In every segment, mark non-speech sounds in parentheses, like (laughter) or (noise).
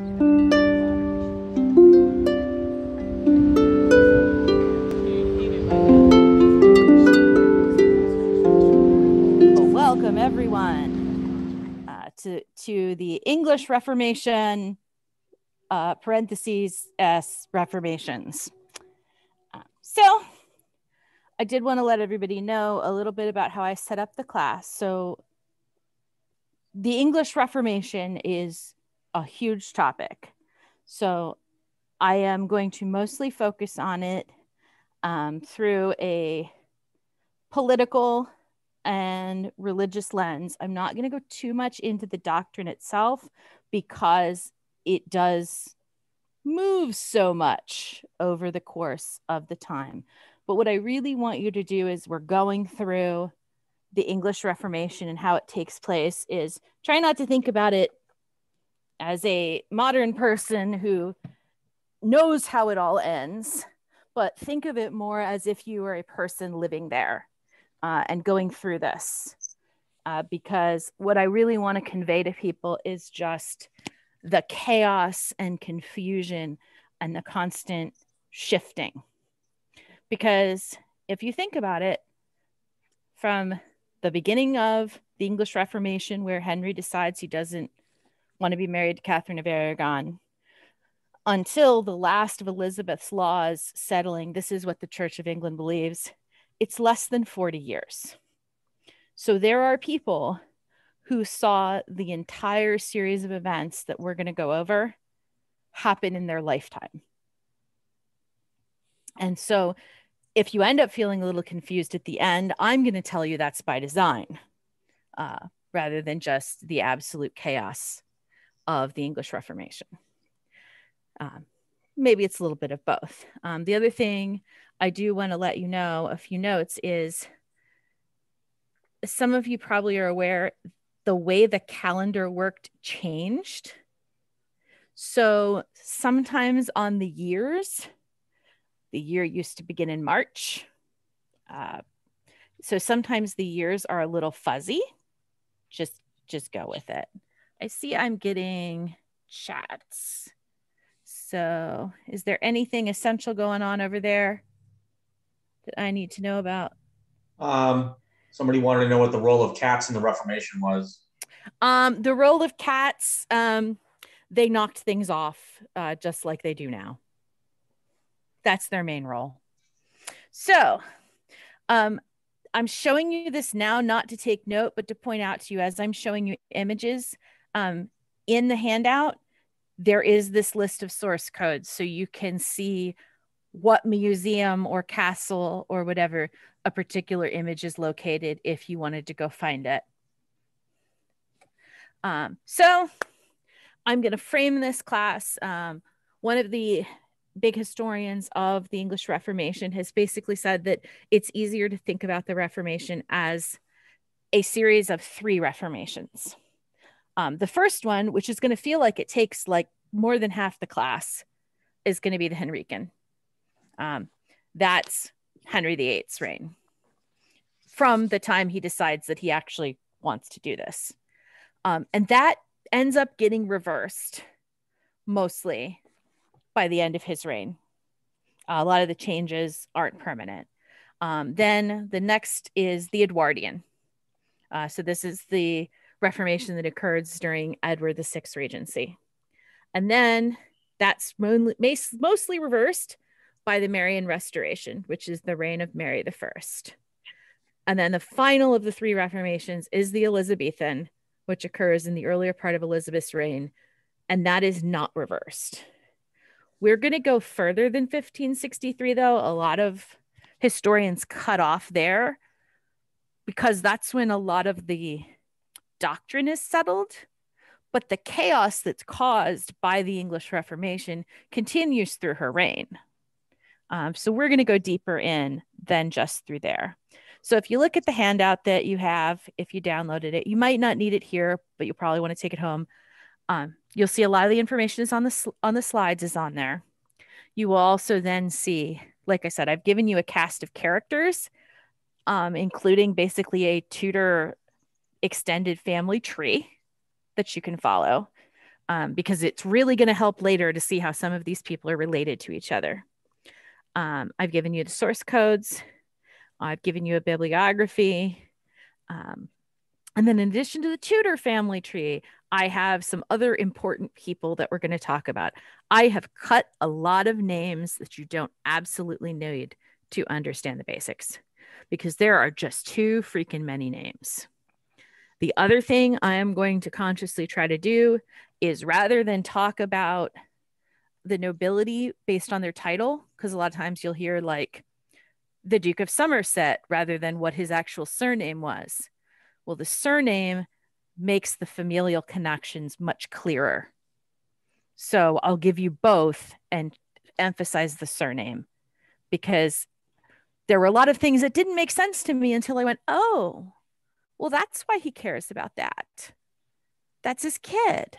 Welcome, everyone, uh, to, to the English Reformation, uh, parentheses, S Reformations. Uh, so, I did want to let everybody know a little bit about how I set up the class. So, the English Reformation is a huge topic. So, I am going to mostly focus on it um, through a political and religious lens. I'm not going to go too much into the doctrine itself because it does move so much over the course of the time. But what I really want you to do is we're going through the English Reformation and how it takes place is try not to think about it as a modern person who knows how it all ends, but think of it more as if you were a person living there uh, and going through this. Uh, because what I really want to convey to people is just the chaos and confusion and the constant shifting. Because if you think about it, from the beginning of the English Reformation, where Henry decides he doesn't want to be married to Catherine of Aragon, until the last of Elizabeth's laws settling, this is what the Church of England believes, it's less than 40 years. So there are people who saw the entire series of events that we're going to go over happen in their lifetime. And so if you end up feeling a little confused at the end, I'm going to tell you that's by design uh, rather than just the absolute chaos of the English Reformation. Um, maybe it's a little bit of both. Um, the other thing I do want to let you know a few notes is some of you probably are aware the way the calendar worked changed. So sometimes on the years, the year used to begin in March. Uh, so sometimes the years are a little fuzzy. Just just go with it. I see I'm getting chats. So is there anything essential going on over there that I need to know about? Um, somebody wanted to know what the role of cats in the Reformation was. Um, the role of cats, um, they knocked things off uh, just like they do now. That's their main role. So, um, I'm showing you this now not to take note, but to point out to you as I'm showing you images um, in the handout, there is this list of source codes. So you can see what museum or castle or whatever a particular image is located if you wanted to go find it. Um, so I'm going to frame this class. Um, one of the big historians of the English Reformation has basically said that it's easier to think about the Reformation as a series of three Reformations. Um, the first one, which is going to feel like it takes like more than half the class, is going to be the Henrican. Um, that's Henry VIII's reign from the time he decides that he actually wants to do this. Um, and that ends up getting reversed mostly by the end of his reign. Uh, a lot of the changes aren't permanent. Um, then the next is the Edwardian. Uh, so this is the Reformation that occurs during Edward VI's regency. And then that's mostly reversed by the Marian Restoration, which is the reign of Mary I. And then the final of the three Reformations is the Elizabethan, which occurs in the earlier part of Elizabeth's reign, and that is not reversed. We're going to go further than 1563, though. A lot of historians cut off there because that's when a lot of the doctrine is settled. But the chaos that's caused by the English Reformation continues through her reign. Um, so we're going to go deeper in than just through there. So if you look at the handout that you have, if you downloaded it, you might not need it here, but you'll probably want to take it home. Um, you'll see a lot of the information is on the on the slides is on there. You will also then see, like I said, I've given you a cast of characters, um, including basically a Tudor extended family tree that you can follow. um, because it's really going to help later to see how some of these people are related to each other. Um, I've given you the source codes, I've given you a bibliography. Um, and then, in addition to the Tudor family tree, I have some other important people that we're going to talk about. I have cut a lot of names that you don't absolutely need to understand the basics because there are just too freaking many names. The other thing I am going to consciously try to do is rather than talk about the nobility based on their title, because a lot of times you'll hear like the Duke of Somerset rather than what his actual surname was. Well, the surname makes the familial connections much clearer. So I'll give you both and emphasize the surname because there were a lot of things that didn't make sense to me until I went, oh, well, that's why he cares about that. That's his kid.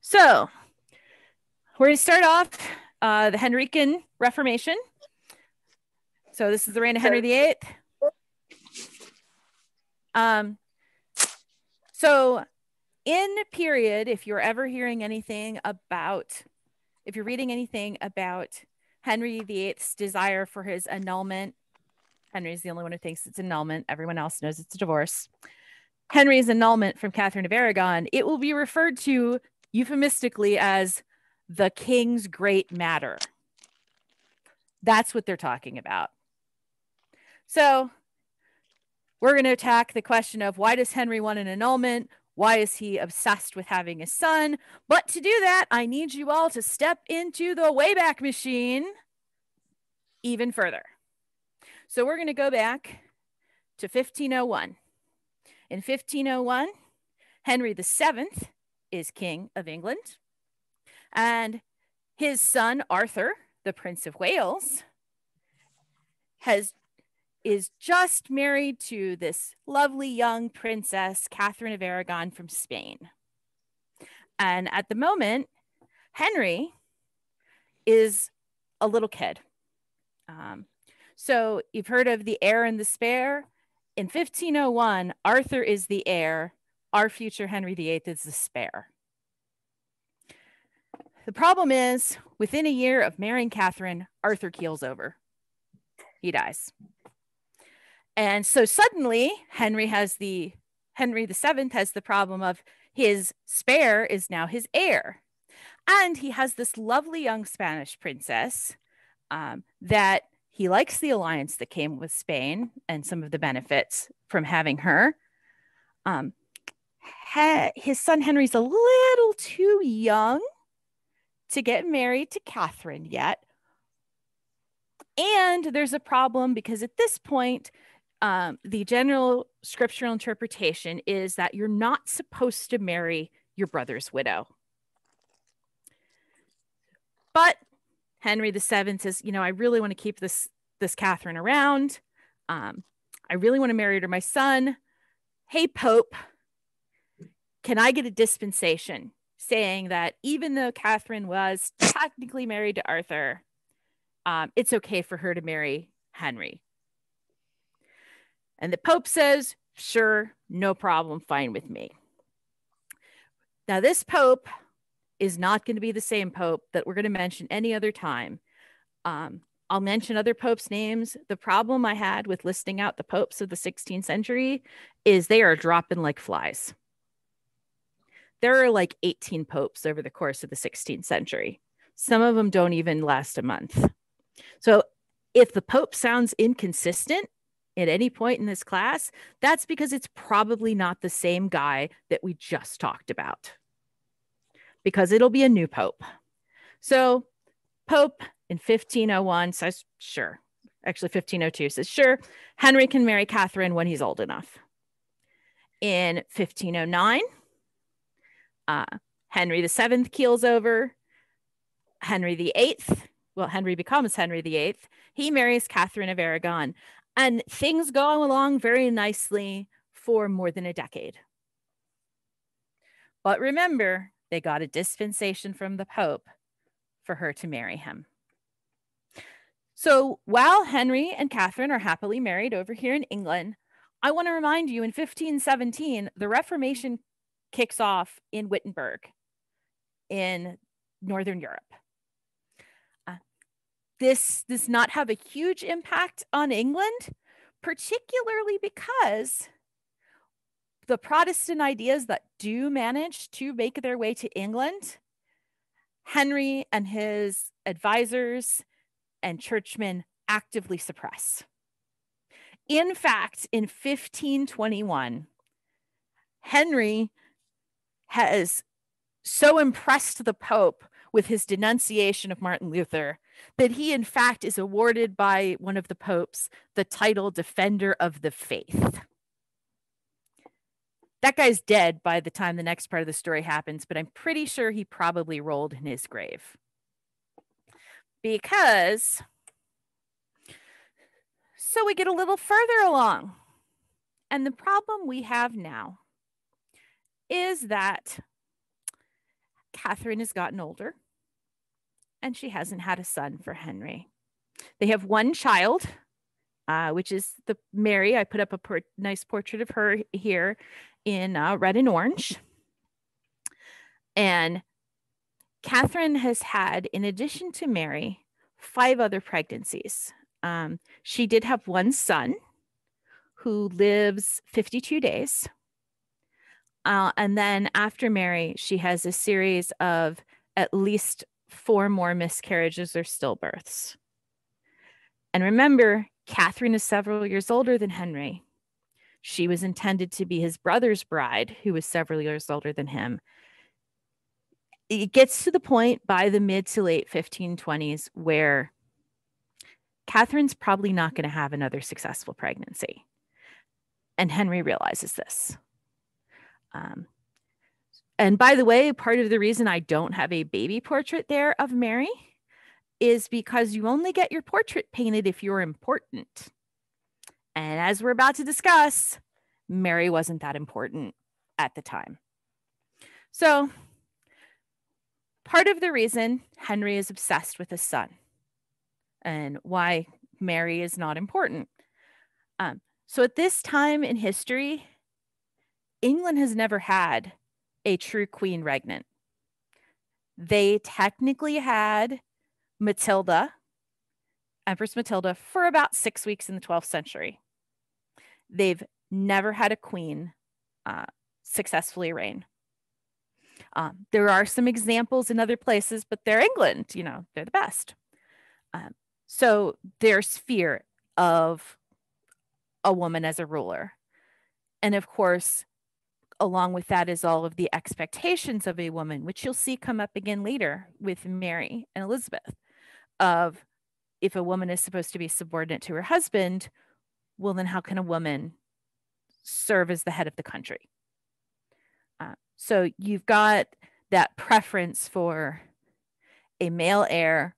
So we're going to start off uh, the Henrican Reformation. So this is the reign of Henry VIII. Um, so in period, if you're ever hearing anything about, if you're reading anything about Henry VIII's desire for his annulment, Henry's the only one who thinks it's annulment. Everyone else knows it's a divorce. Henry's annulment from Catherine of Aragon, it will be referred to euphemistically as the king's great matter. That's what they're talking about. So we're going to attack the question of why does Henry want an annulment? Why is he obsessed with having a son? But to do that, I need you all to step into the Wayback Machine even further. So we're going to go back to 1501. In 1501, Henry VII is King of England, and his son Arthur, the Prince of Wales, has is just married to this lovely young princess, Catherine of Aragon from Spain. And at the moment, Henry is a little kid. Um, so you've heard of the heir and the spare. In 1501, Arthur is the heir. Our future Henry VIII is the spare. The problem is, within a year of marrying Catherine, Arthur keels over. He dies. And so suddenly Henry has the Henry VII has the problem of his spare is now his heir. And he has this lovely young Spanish princess um, that he likes the alliance that came with Spain and some of the benefits from having her. Um, ha- his son Henry's a little too young to get married to Catherine yet. And there's a problem because at this point, um, the general scriptural interpretation is that you're not supposed to marry your brother's widow. But Henry VII says, you know, I really want to keep this this Catherine around. Um, I really want to marry her to my son. Hey, Pope, can I get a dispensation saying that even though Catherine was technically married to Arthur, um, it's okay for her to marry Henry? And the Pope says, sure, no problem, fine with me. Now, this Pope is not going to be the same Pope that we're going to mention any other time. Um, I'll mention other popes' names. The problem I had with listing out the popes of the 16th century is they are dropping like flies. There are like 18 popes over the course of the 16th century. Some of them don't even last a month. So if the pope sounds inconsistent, at any point in this class, that's because it's probably not the same guy that we just talked about. Because it'll be a new pope. So, Pope in 1501 says, sure. Actually, 1502 says, sure, Henry can marry Catherine when he's old enough. In 1509, uh, Henry VII keels over. Henry VIII, well, Henry becomes Henry VIII. He marries Catherine of Aragon. And things go along very nicely for more than a decade. But remember, they got a dispensation from the Pope for her to marry him. So while Henry and Catherine are happily married over here in England, I want to remind you in 1517, the Reformation kicks off in Wittenberg in Northern Europe. Uh, this does not have a huge impact on England, particularly because the Protestant ideas that do manage to make their way to England, Henry and his advisors and churchmen actively suppress. In fact, in 1521, Henry has so impressed the Pope with his denunciation of Martin Luther that he, in fact, is awarded by one of the popes the title Defender of the Faith. That guy's dead by the time the next part of the story happens, but I'm pretty sure he probably rolled in his grave. Because, so we get a little further along. And the problem we have now is that Catherine has gotten older and she hasn't had a son for Henry. They have one child, uh, which is the Mary. I put up a por- nice portrait of her here in uh, red and orange. And Catherine has had, in addition to Mary, five other pregnancies. Um, she did have one son who lives 52 days. Uh, and then after Mary, she has a series of at least four more miscarriages or stillbirths. And remember, Catherine is several years older than Henry. She was intended to be his brother's bride, who was several years older than him. It gets to the point by the mid to late 1520s where Catherine's probably not going to have another successful pregnancy. And Henry realizes this. Um, and by the way, part of the reason I don't have a baby portrait there of Mary is because you only get your portrait painted if you're important. And as we're about to discuss, Mary wasn't that important at the time. So, part of the reason Henry is obsessed with his son and why Mary is not important. Um, so, at this time in history, England has never had a true queen regnant. They technically had Matilda, Empress Matilda, for about six weeks in the 12th century. They've never had a queen uh, successfully reign. Um, there are some examples in other places, but they're England, you know, they're the best. Um, so there's fear of a woman as a ruler. And of course, along with that is all of the expectations of a woman, which you'll see come up again later with Mary and Elizabeth, of if a woman is supposed to be subordinate to her husband, well, then how can a woman serve as the head of the country? Uh, so you've got that preference for a male heir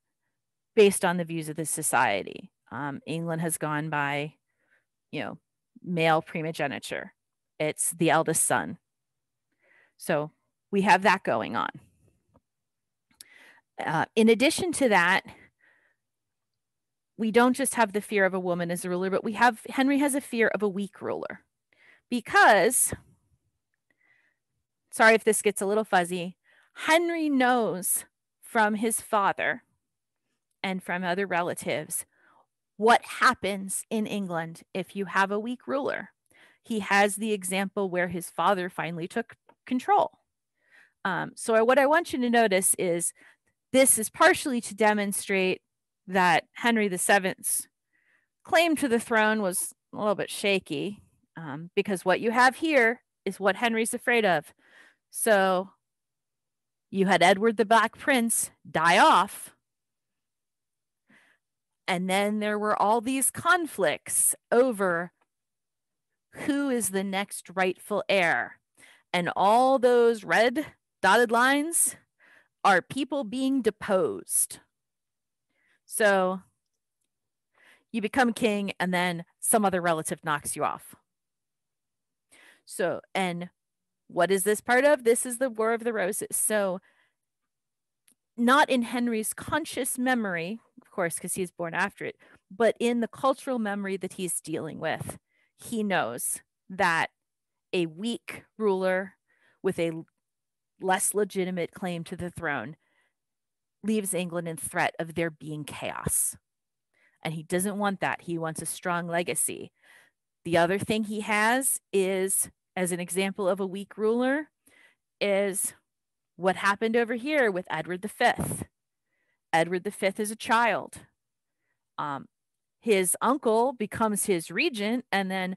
based on the views of the society. Um, England has gone by, you know, male primogeniture. It's the eldest son. So we have that going on. Uh, in addition to that, we don't just have the fear of a woman as a ruler, but we have Henry has a fear of a weak ruler because, sorry if this gets a little fuzzy, Henry knows from his father and from other relatives what happens in England if you have a weak ruler. He has the example where his father finally took control. Um, so, what I want you to notice is this is partially to demonstrate that Henry VII's claim to the throne was a little bit shaky um, because what you have here is what Henry's afraid of. So you had Edward the Black Prince die off. And then there were all these conflicts over who is the next rightful heir. And all those red dotted lines are people being deposed. So you become king and then some other relative knocks you off. So, and what is this part of? This is the War of the Roses. So, not in Henry's conscious memory, of course, because he's born after it, but in the cultural memory that he's dealing with, he knows that a weak ruler with a less legitimate claim to the throne leaves England in threat of there being chaos. And he doesn't want that. He wants a strong legacy. The other thing he has is, as an example of a weak ruler, is what happened over here with Edward V. Edward V is a child. Um, his uncle becomes his regent, and then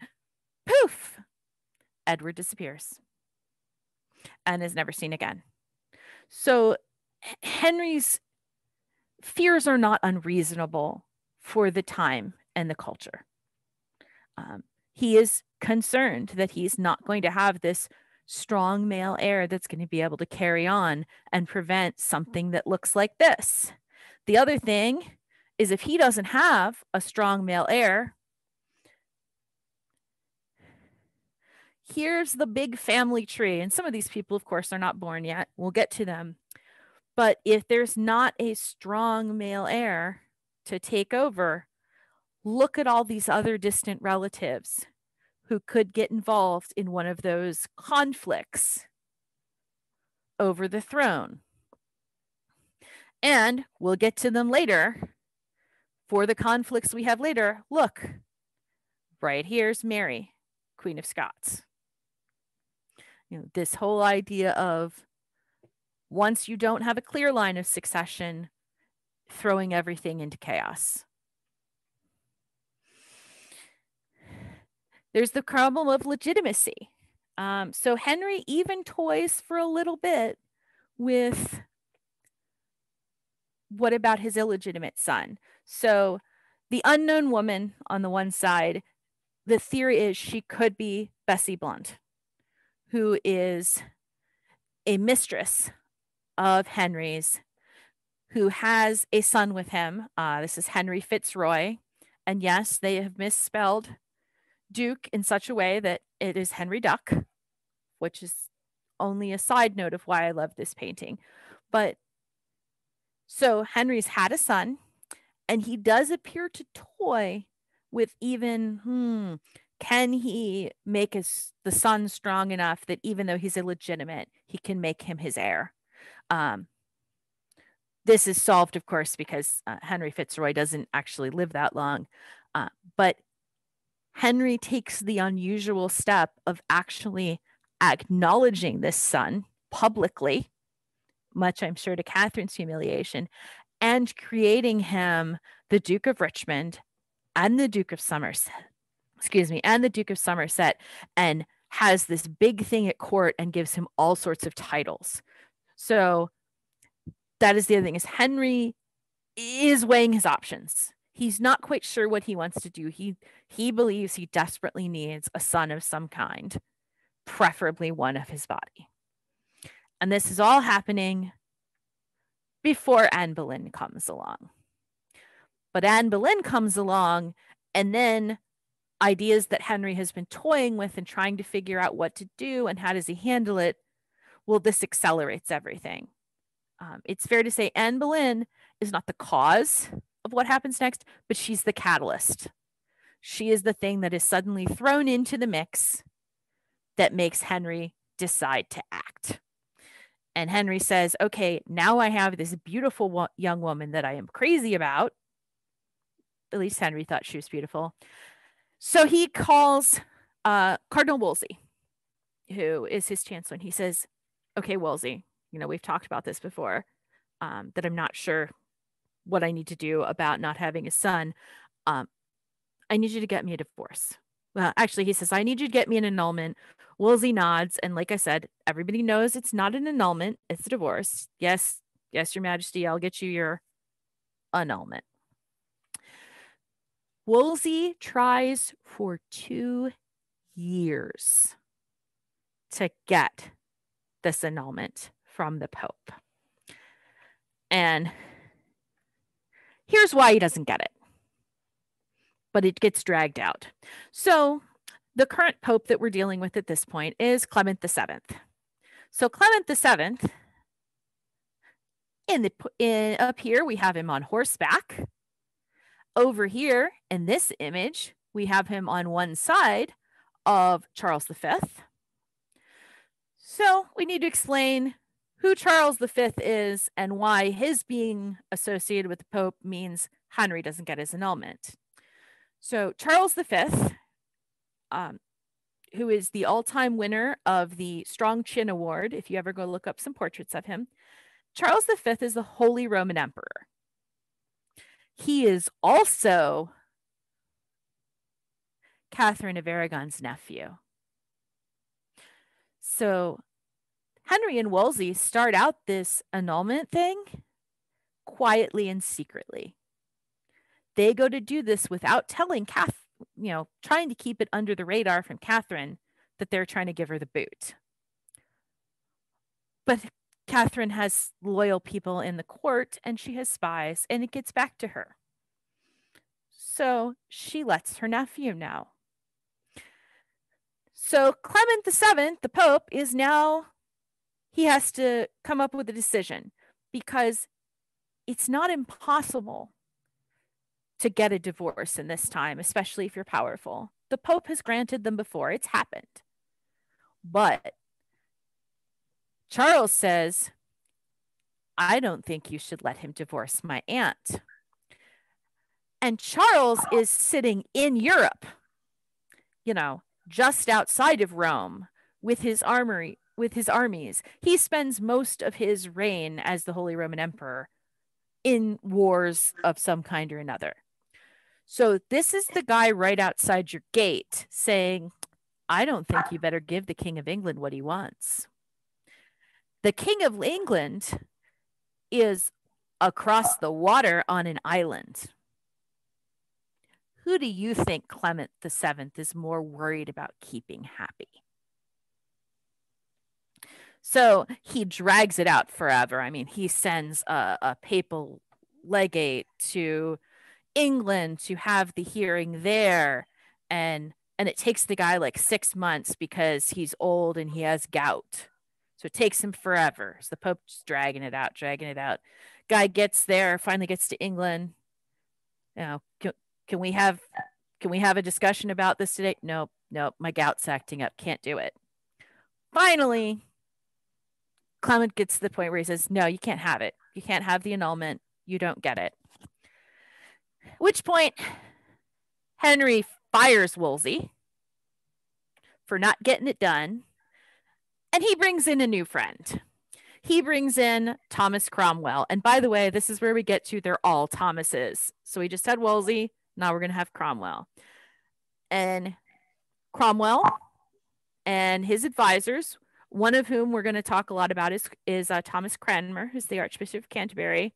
poof, Edward disappears and is never seen again. So Henry's fears are not unreasonable for the time and the culture. Um, he is concerned that he's not going to have this strong male heir that's going to be able to carry on and prevent something that looks like this. The other thing is if he doesn't have a strong male heir, here's the big family tree. And some of these people, of course, are not born yet. We'll get to them. But if there's not a strong male heir to take over, look at all these other distant relatives who could get involved in one of those conflicts over the throne. And we'll get to them later. For the conflicts we have later, look, right here's Mary, Queen of Scots. You know, this whole idea of once you don't have a clear line of succession, throwing everything into chaos. There's the problem of legitimacy. Um, so Henry even toys for a little bit with what about his illegitimate son? So the unknown woman on the one side, the theory is she could be Bessie Blunt, who is a mistress of Henry's, who has a son with him. Uh, this is Henry Fitzroy. And yes, they have misspelled Duke in such a way that it is Henry Duck, which is only a side note of why I love this painting. But so Henry's had a son, and he does appear to toy with even, hmm, can he make his the son strong enough that even though he's illegitimate, he can make him his heir? Um, this is solved, of course, because uh, Henry Fitzroy doesn't actually live that long. Uh, but Henry takes the unusual step of actually acknowledging this son publicly, much I'm sure to Catherine's humiliation, and creating him the Duke of Richmond and the Duke of Somerset, excuse me, and the Duke of Somerset, and has this big thing at court and gives him all sorts of titles. So that is the other thing is Henry is weighing his options he's not quite sure what he wants to do. He he believes he desperately needs a son of some kind, preferably one of his body. And this is all happening before Anne Boleyn comes along. But Anne Boleyn comes along, and then ideas that Henry has been toying with and trying to figure out what to do and how does he handle it, well, this accelerates everything. Um, it's fair to say Anne Boleyn is not the cause of what happens next, but she's the catalyst. She is the thing that is suddenly thrown into the mix that makes Henry decide to act. And Henry says, okay, now I have this beautiful wo- young woman that I am crazy about. At least Henry thought she was beautiful. So he calls uh, Cardinal Wolsey, who is his chancellor, and he says, okay, Wolsey, you know, we've talked about this before, um, that I'm not sure what I need to do about not having a son. Um, I need you to get me a divorce. Well, actually, he says, I need you to get me an annulment. Wolsey nods. And like I said, everybody knows it's not an annulment, it's a divorce. Yes, yes, Your Majesty, I'll get you your annulment. Wolsey tries for two years to get this annulment from the Pope. And Here's why he doesn't get it, but it gets dragged out. So, the current pope that we're dealing with at this point is Clement VII. So, Clement VII, in the in, up here, we have him on horseback. Over here in this image, we have him on one side of Charles V. So we need to explain who Charles V is and why his being associated with the Pope means Henry doesn't get his annulment. So Charles V, um, who is the all-time winner of the Strong Chin Award, if you ever go look up some portraits of him, Charles V is the Holy Roman Emperor. He is also Catherine of Aragon's nephew. So Henry and Wolsey start out this annulment thing quietly and secretly. They go to do this without telling Kath, you know, trying to keep it under the radar from Catherine that they're trying to give her the boot. But Catherine has loyal people in the court and she has spies, and it gets back to her. So she lets her nephew know. So Clement VII, the Pope, is now, he has to come up with a decision because it's not impossible to get a divorce in this time, especially if you're powerful. The Pope has granted them before, it's happened. But Charles says, I don't think you should let him divorce my aunt. And Charles is sitting in Europe, you know, just outside of Rome with his armory, with his armies. He spends most of his reign as the Holy Roman Emperor in wars of some kind or another. So this is the guy right outside your gate saying, I don't think you better give the King of England what he wants. The King of England is across the water on an island. Who do you think Clement VII is more worried about keeping happy? So he drags it out forever. I mean, he sends a, a papal legate to England to have the hearing there. And and it takes the guy like six months because he's old and he has gout. So it takes him forever. So the Pope's dragging it out, dragging it out. Guy gets there, finally gets to England. You know, can, we have can we have a discussion about this today? Nope, nope. My gout's acting up. Can't do it. Finally, Clement gets to the point where he says, No, you can't have it. You can't have the annulment. You don't get it. which point, Henry fires Wolsey for not getting it done and he brings in a new friend. He brings in Thomas Cromwell. And by the way, this is where we get to they're all Thomases. So we just had Wolsey. Now we're going to have Cromwell. And Cromwell and his advisors, one of whom we're going to talk a lot about is, is uh, Thomas Cranmer, who's the Archbishop of Canterbury.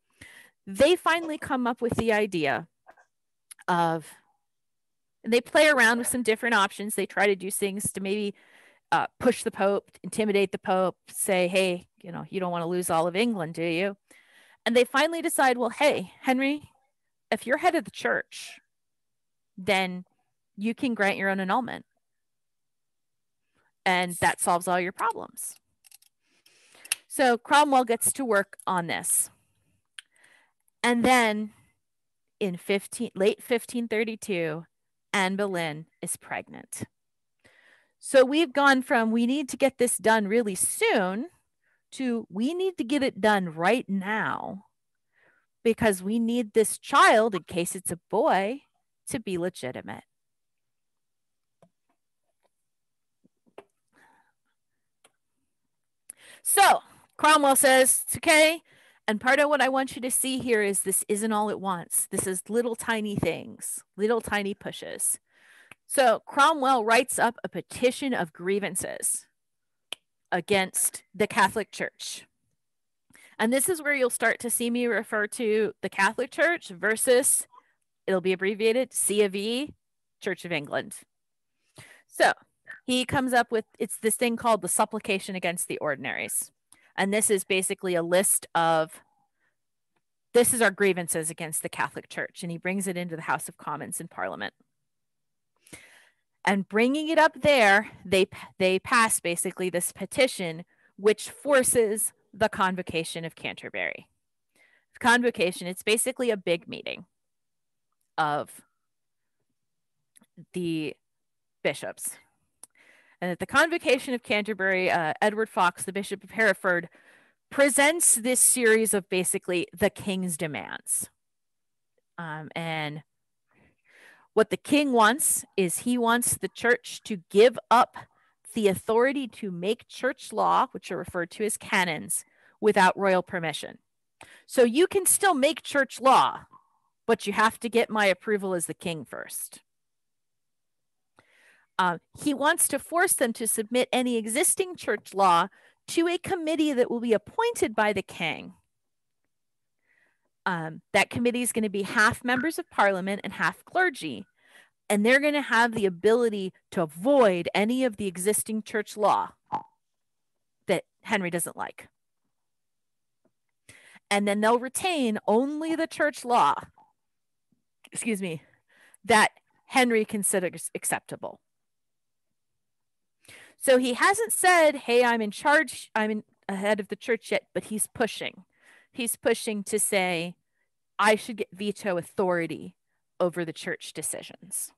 They finally come up with the idea of, they play around with some different options. They try to do things to maybe uh, push the Pope, intimidate the Pope, say, hey, you know, you don't want to lose all of England, do you? And they finally decide, well, hey, Henry, if you're head of the church, then you can grant your own annulment. And that solves all your problems. So Cromwell gets to work on this. And then in 15, late 1532, Anne Boleyn is pregnant. So we've gone from we need to get this done really soon to we need to get it done right now because we need this child, in case it's a boy, to be legitimate. So Cromwell says, it's okay. And part of what I want you to see here is this isn't all at once. This is little tiny things, little tiny pushes. So Cromwell writes up a petition of grievances against the Catholic Church. And this is where you'll start to see me refer to the Catholic Church versus, it'll be abbreviated C of E, Church of England. So he comes up with it's this thing called the supplication against the ordinaries. And this is basically a list of this is our grievances against the Catholic Church. And he brings it into the House of Commons in Parliament and bringing it up there they they pass basically this petition which forces the convocation of canterbury convocation it's basically a big meeting of the bishops And at the Convocation of Canterbury, uh, Edward Fox, the Bishop of Hereford, presents this series of basically the king's demands. Um, and what the king wants is he wants the church to give up the authority to make church law, which are referred to as canons, without royal permission. So you can still make church law, but you have to get my approval as the king first. Uh, he wants to force them to submit any existing church law to a committee that will be appointed by the king. Um, that committee is going to be half members of parliament and half clergy. And they're going to have the ability to void any of the existing church law that Henry doesn't like. And then they'll retain only the church law, excuse me, that Henry considers acceptable. So he hasn't said, hey, I'm in charge, I'm in, ahead of the church yet, but he's pushing. He's pushing to say, I should get veto authority over the church decisions.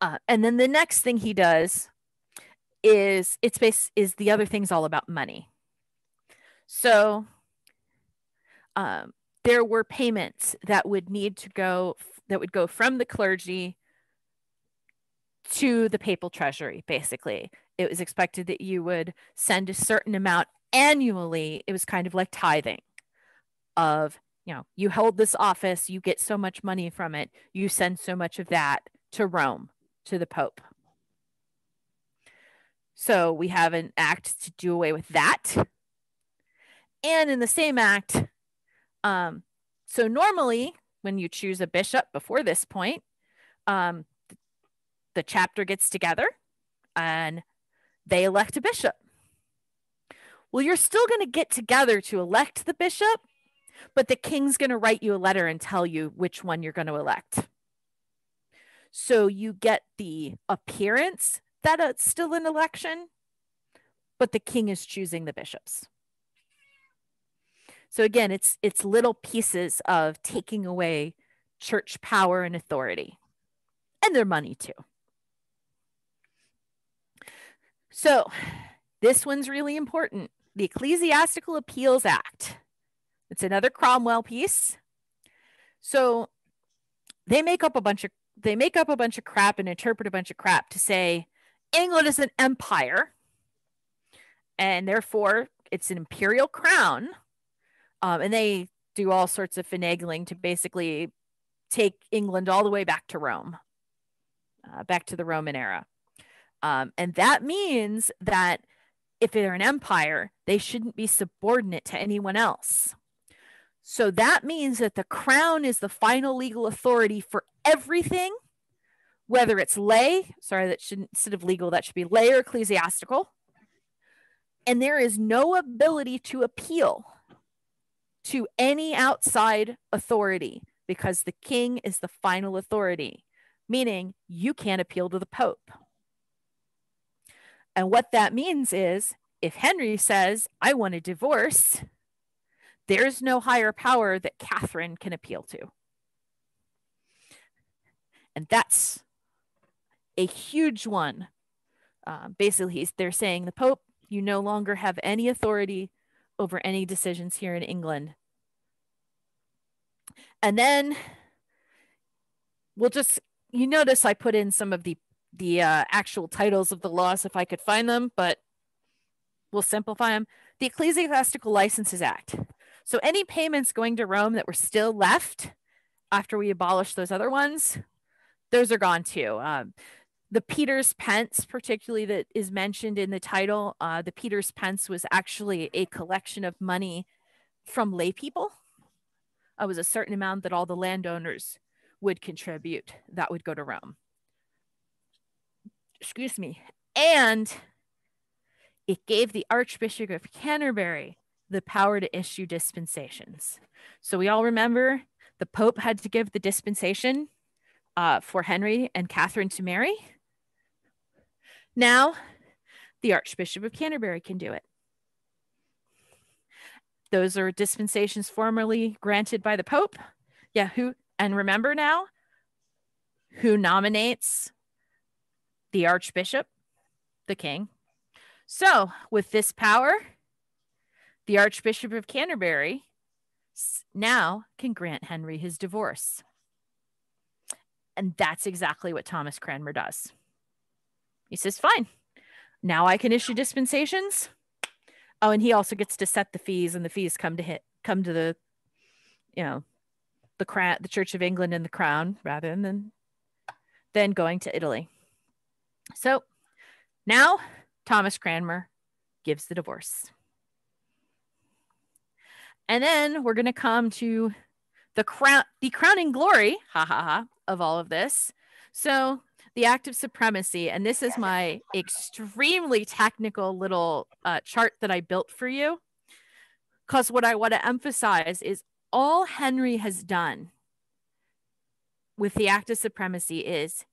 Uh, and then the next thing he does is it's based is the other thing's all about money. So um, there were payments that would need to go that would go from the clergy to the papal treasury, basically. It was expected that you would send a certain amount annually. It was kind of like tithing of, you know, you hold this office, you get so much money from it, you send so much of that to Rome, to the Pope. So we have an act to do away with that. And in the same act, um, so normally when you choose a bishop before this point, um, the chapter gets together and they elect a bishop. Well, you're still going to get together to elect the bishop, but the king's going to write you a letter and tell you which one you're going to elect. So you get the appearance that it's still an election, but the king is choosing the bishops. So again, it's it's little pieces of taking away church power and authority and their money too. So this one's really important. The Ecclesiastical Appeals Act. It's another Cromwell piece. So they make up a bunch of they make up a bunch of crap and interpret a bunch of crap to say England is an empire and therefore it's an imperial crown. Um, and they do all sorts of finagling to basically take England all the way back to Rome, uh, back to the Roman era. Um, and that means that if they're an empire, they shouldn't be subordinate to anyone else. So that means that the crown is the final legal authority for everything, whether it's lay, sorry, that shouldn't, instead of legal, that should be lay or ecclesiastical. And there is no ability to appeal to any outside authority because the king is the final authority, meaning you can't appeal to the pope. And what that means is if Henry says, I want a divorce, there's no higher power that Catherine can appeal to. And that's a huge one. Uh, basically, they're saying the Pope, you no longer have any authority over any decisions here in England. And then we'll just, you notice I put in some of the the uh, actual titles of the laws if I could find them, but we'll simplify them. The Ecclesiastical Licenses Act. So any payments going to Rome that were still left after we abolished those other ones, those are gone too. Um, the Peter's Pence, particularly that is mentioned in the title, uh, the Peter's Pence was actually a collection of money from lay people. It was a certain amount that all the landowners would contribute that would go to Rome excuse me, and it gave the Archbishop of Canterbury the power to issue dispensations. So we all remember the Pope had to give the dispensation uh, for Henry and Catherine to marry. Now, the Archbishop of Canterbury can do it. Those are dispensations formerly granted by the Pope. Yeah, who, and remember now, who nominates the archbishop the king. So, with this power, the Archbishop of Canterbury now can grant Henry his divorce. And that's exactly what Thomas Cranmer does. He says, fine, now I can issue dispensations. Oh, and he also gets to set the fees, and the fees come to hit come to the, you know, the crown, the Church of England and the crown, rather than than going to Italy. So now Thomas Cranmer gives the divorce. And then we're going to come to the crown, the crowning glory, ha ha ha, of all of this. So the act of supremacy, and this is my extremely technical little uh, chart that I built for you. Because what I want to emphasize is all Henry has done with the act of supremacy is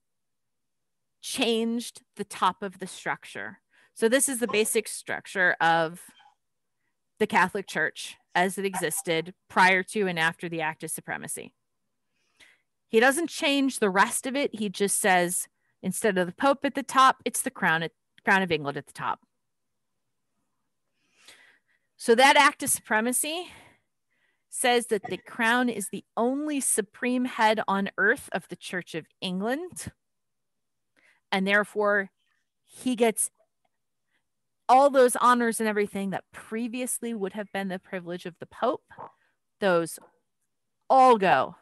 changed the top of the structure. So this is the basic structure of the Catholic Church as it existed prior to and after the Act of Supremacy. He doesn't change the rest of it. He just says instead of the Pope at the top, it's the crown at crown of England at the top. So that Act of Supremacy says that the crown is the only supreme head on earth of the Church of England. And therefore, he gets all those honors and everything that previously would have been the privilege of the Pope, those all go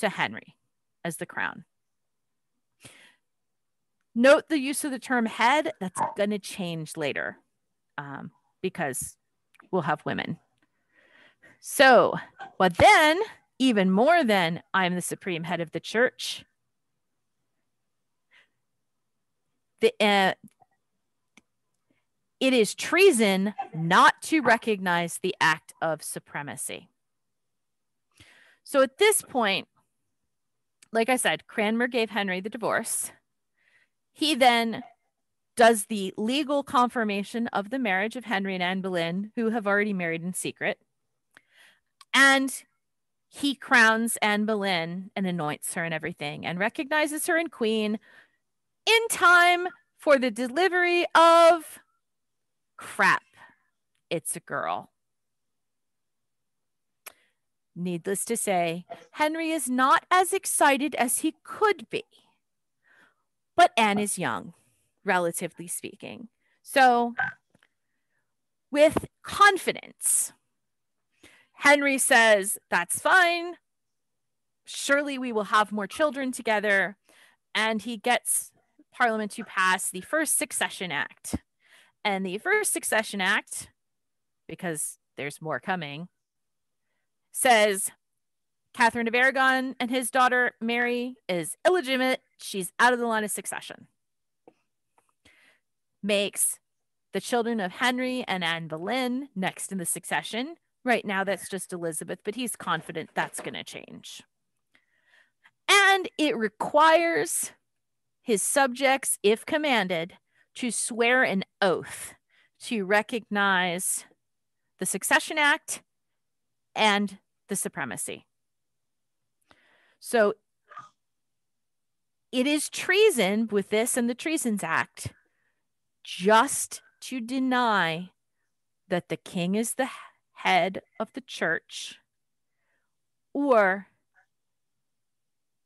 to Henry as the crown. Note the use of the term head, that's going to change later um, because we'll have women. So, but then, even more than I'm the supreme head of the church, the, uh, it is treason not to recognize the act of supremacy. So at this point, like I said, Cranmer gave Henry the divorce. He then does the legal confirmation of the marriage of Henry and Anne Boleyn, who have already married in secret. And he crowns Anne Boleyn and anoints her and everything and recognizes her in queen in time for the delivery of Crap, it's a girl. Needless to say, Henry is not as excited as he could be. But Anne is young, relatively speaking. So, with confidence, Henry says, That's fine. Surely we will have more children together. And he gets Parliament to pass the first Succession Act. And the first Succession Act, because there's more coming, says Catherine of Aragon and his daughter Mary is illegitimate. She's out of the line of succession. Makes the children of Henry and Anne Boleyn next in the succession. Right now, that's just Elizabeth, but he's confident that's going to change. And it requires his subjects, if commanded, to swear an oath to recognize the Succession Act and the supremacy. So it is treason with this and the Treasons Act just to deny that the king is the head of the church or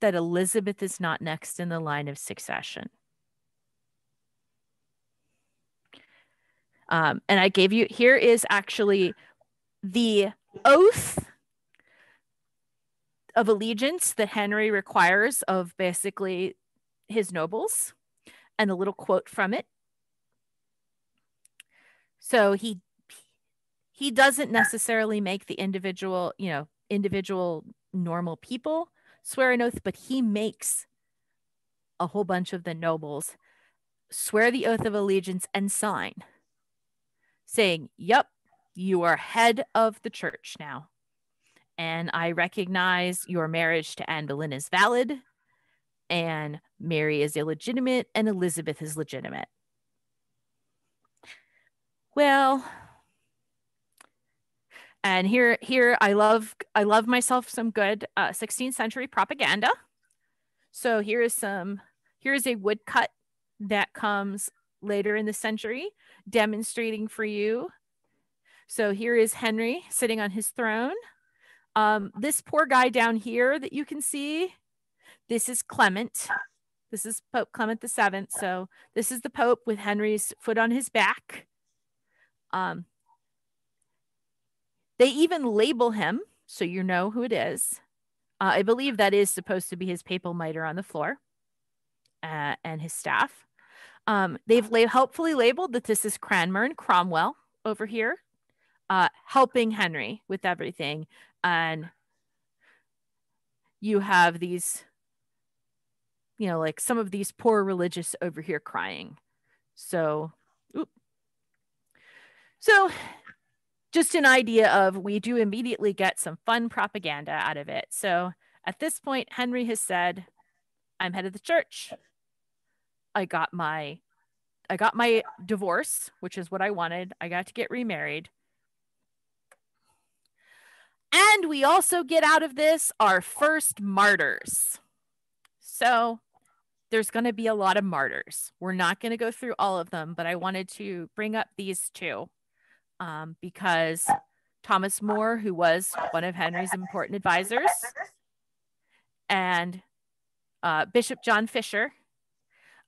that Elizabeth is not next in the line of succession. Um, and I gave you here is actually the oath of allegiance that Henry requires of basically his nobles, and a little quote from it. So he he doesn't necessarily make the individual, you know, individual normal people swear an oath, but he makes a whole bunch of the nobles swear the oath of allegiance and sign saying, Yep, you are head of the church now. And I recognize your marriage to Anne Boleyn is valid, and Mary is illegitimate, and Elizabeth is legitimate. Well, and here here I love I love myself some good uh, 16th century propaganda. So here is some here is a woodcut that comes later in the century, demonstrating for you. So here is Henry sitting on his throne. Um, this poor guy down here that you can see, this is Clement. This is Pope Clement the Seventh. So this is the Pope with Henry's foot on his back. Um, they even label him so you know who it is. Uh, I believe that is supposed to be his papal mitre on the floor uh, and his staff. Um, they've la- helpfully labeled that this is Cranmer and Cromwell over here, uh, helping Henry with everything. And you have these, you know, like some of these poor religious over here crying. So, oop. so just an idea of we do immediately get some fun propaganda out of it. So at this point, Henry has said, I'm head of the church. I got my I got my divorce, which is what I wanted. I got to get remarried. And we also get out of this our first martyrs. So there's going to be a lot of martyrs. We're not going to go through all of them, but I wanted to bring up these two um, because Thomas More, who was one of Henry's important advisors, and uh, Bishop John Fisher,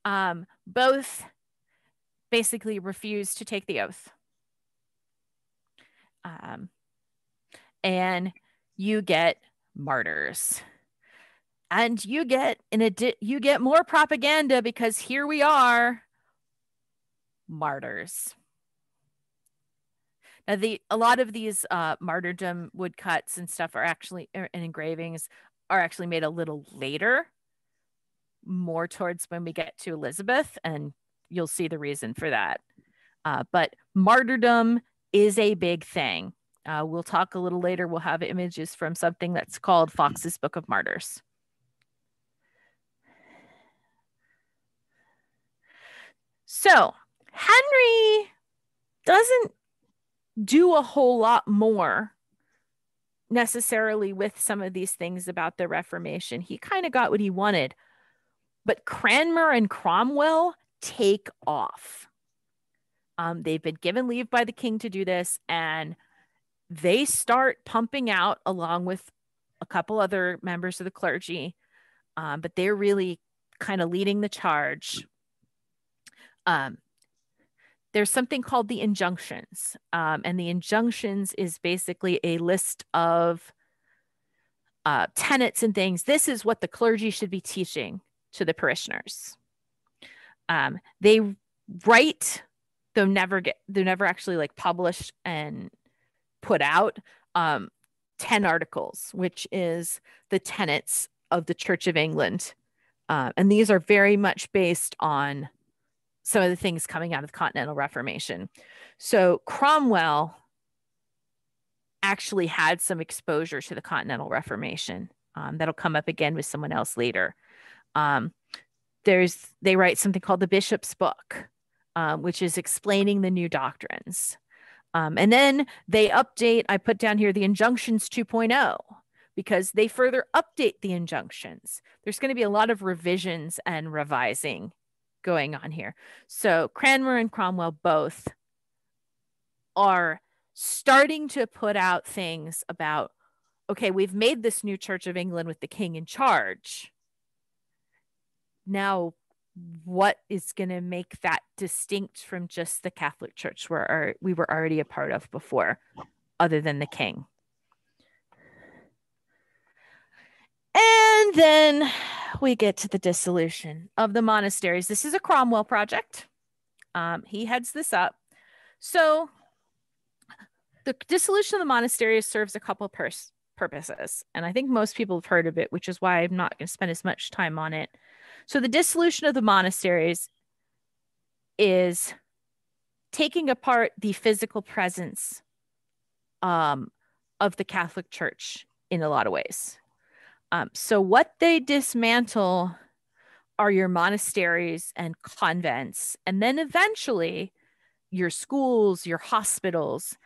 um, both basically refused to take the oath. Um, and you get martyrs and you get in a you get more propaganda because here we are martyrs now, the a lot of these uh, martyrdom woodcuts and stuff are actually er, and engravings are actually made a little later, more towards when we get to Elizabeth, and you'll see the reason for that. Uh, but martyrdom is a big thing. Uh, we'll talk a little later. We'll have images from something that's called Foxe's Book of Martyrs. So Henry doesn't do a whole lot more necessarily with some of these things about the Reformation. He kind of got what he wanted. But Cranmer and Cromwell take off. Um, they've been given leave by the king to do this, and they start pumping out along with a couple other members of the clergy. Um, but they're really kind of leading the charge. Um, there's something called the injunctions. Um, and the injunctions is basically a list of uh, tenets and things. This is what the clergy should be teaching to the parishioners. Um, they write, though never get, they're never actually like published and put out um, 10 articles, which is the tenets of the Church of England. Uh, and these are very much based on some of the things coming out of the Continental Reformation. So Cromwell actually had some exposure to the Continental Reformation. Um, that'll come up again with someone else later. Um, there's they write something called the Bishop's Book, um, which is explaining the new doctrines. Um, and then they update. I put down here the Injunctions 2.0 because they further update the injunctions. There's going to be a lot of revisions and revising going on here. So Cranmer and Cromwell both are starting to put out things about okay, we've made this new Church of England with the king in charge. Now, what is going to make that distinct from just the Catholic Church where we were already a part of before, other than the king? And then we get to the dissolution of the monasteries. This is a Cromwell project. Um, he heads this up. So the dissolution of the monasteries serves a couple of pers- purposes. And I think most people have heard of it, which is why I'm not going to spend as much time on it. So the dissolution of the monasteries is taking apart the physical presence um, of the Catholic Church in a lot of ways. Um, so, what they dismantle are your monasteries and convents, and then eventually your schools, your hospitals,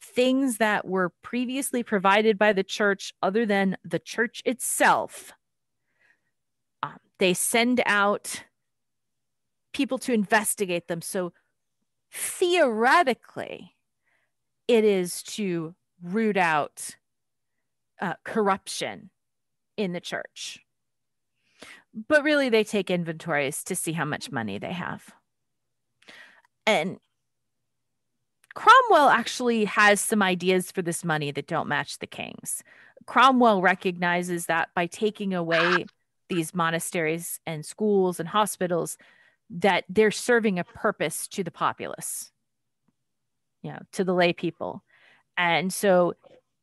things that were previously provided by the church other than the church itself. They send out people to investigate them. So theoretically, it is to root out uh, corruption in the church. But really, they take inventories to see how much money they have. And Cromwell actually has some ideas for this money that don't match the king's. Cromwell recognizes that by taking away these monasteries and schools and hospitals, that they're serving a purpose to the populace, you know, to the lay people. And so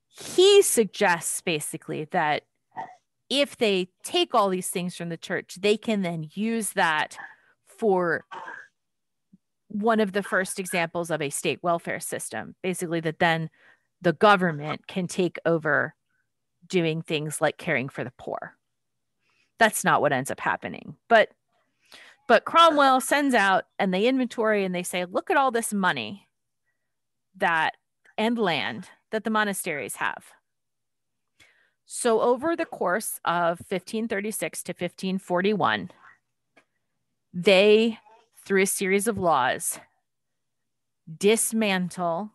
he suggests basically that if they take all these things from the church, they can then use that for one of the first examples of a state welfare system, basically, that then the government can take over doing things like caring for the poor. That's not what ends up happening. But but Cromwell sends out and they inventory and they say, look at all this money that and land that the monasteries have. So over the course of 1536 to 1541, they, through a series of laws, dismantle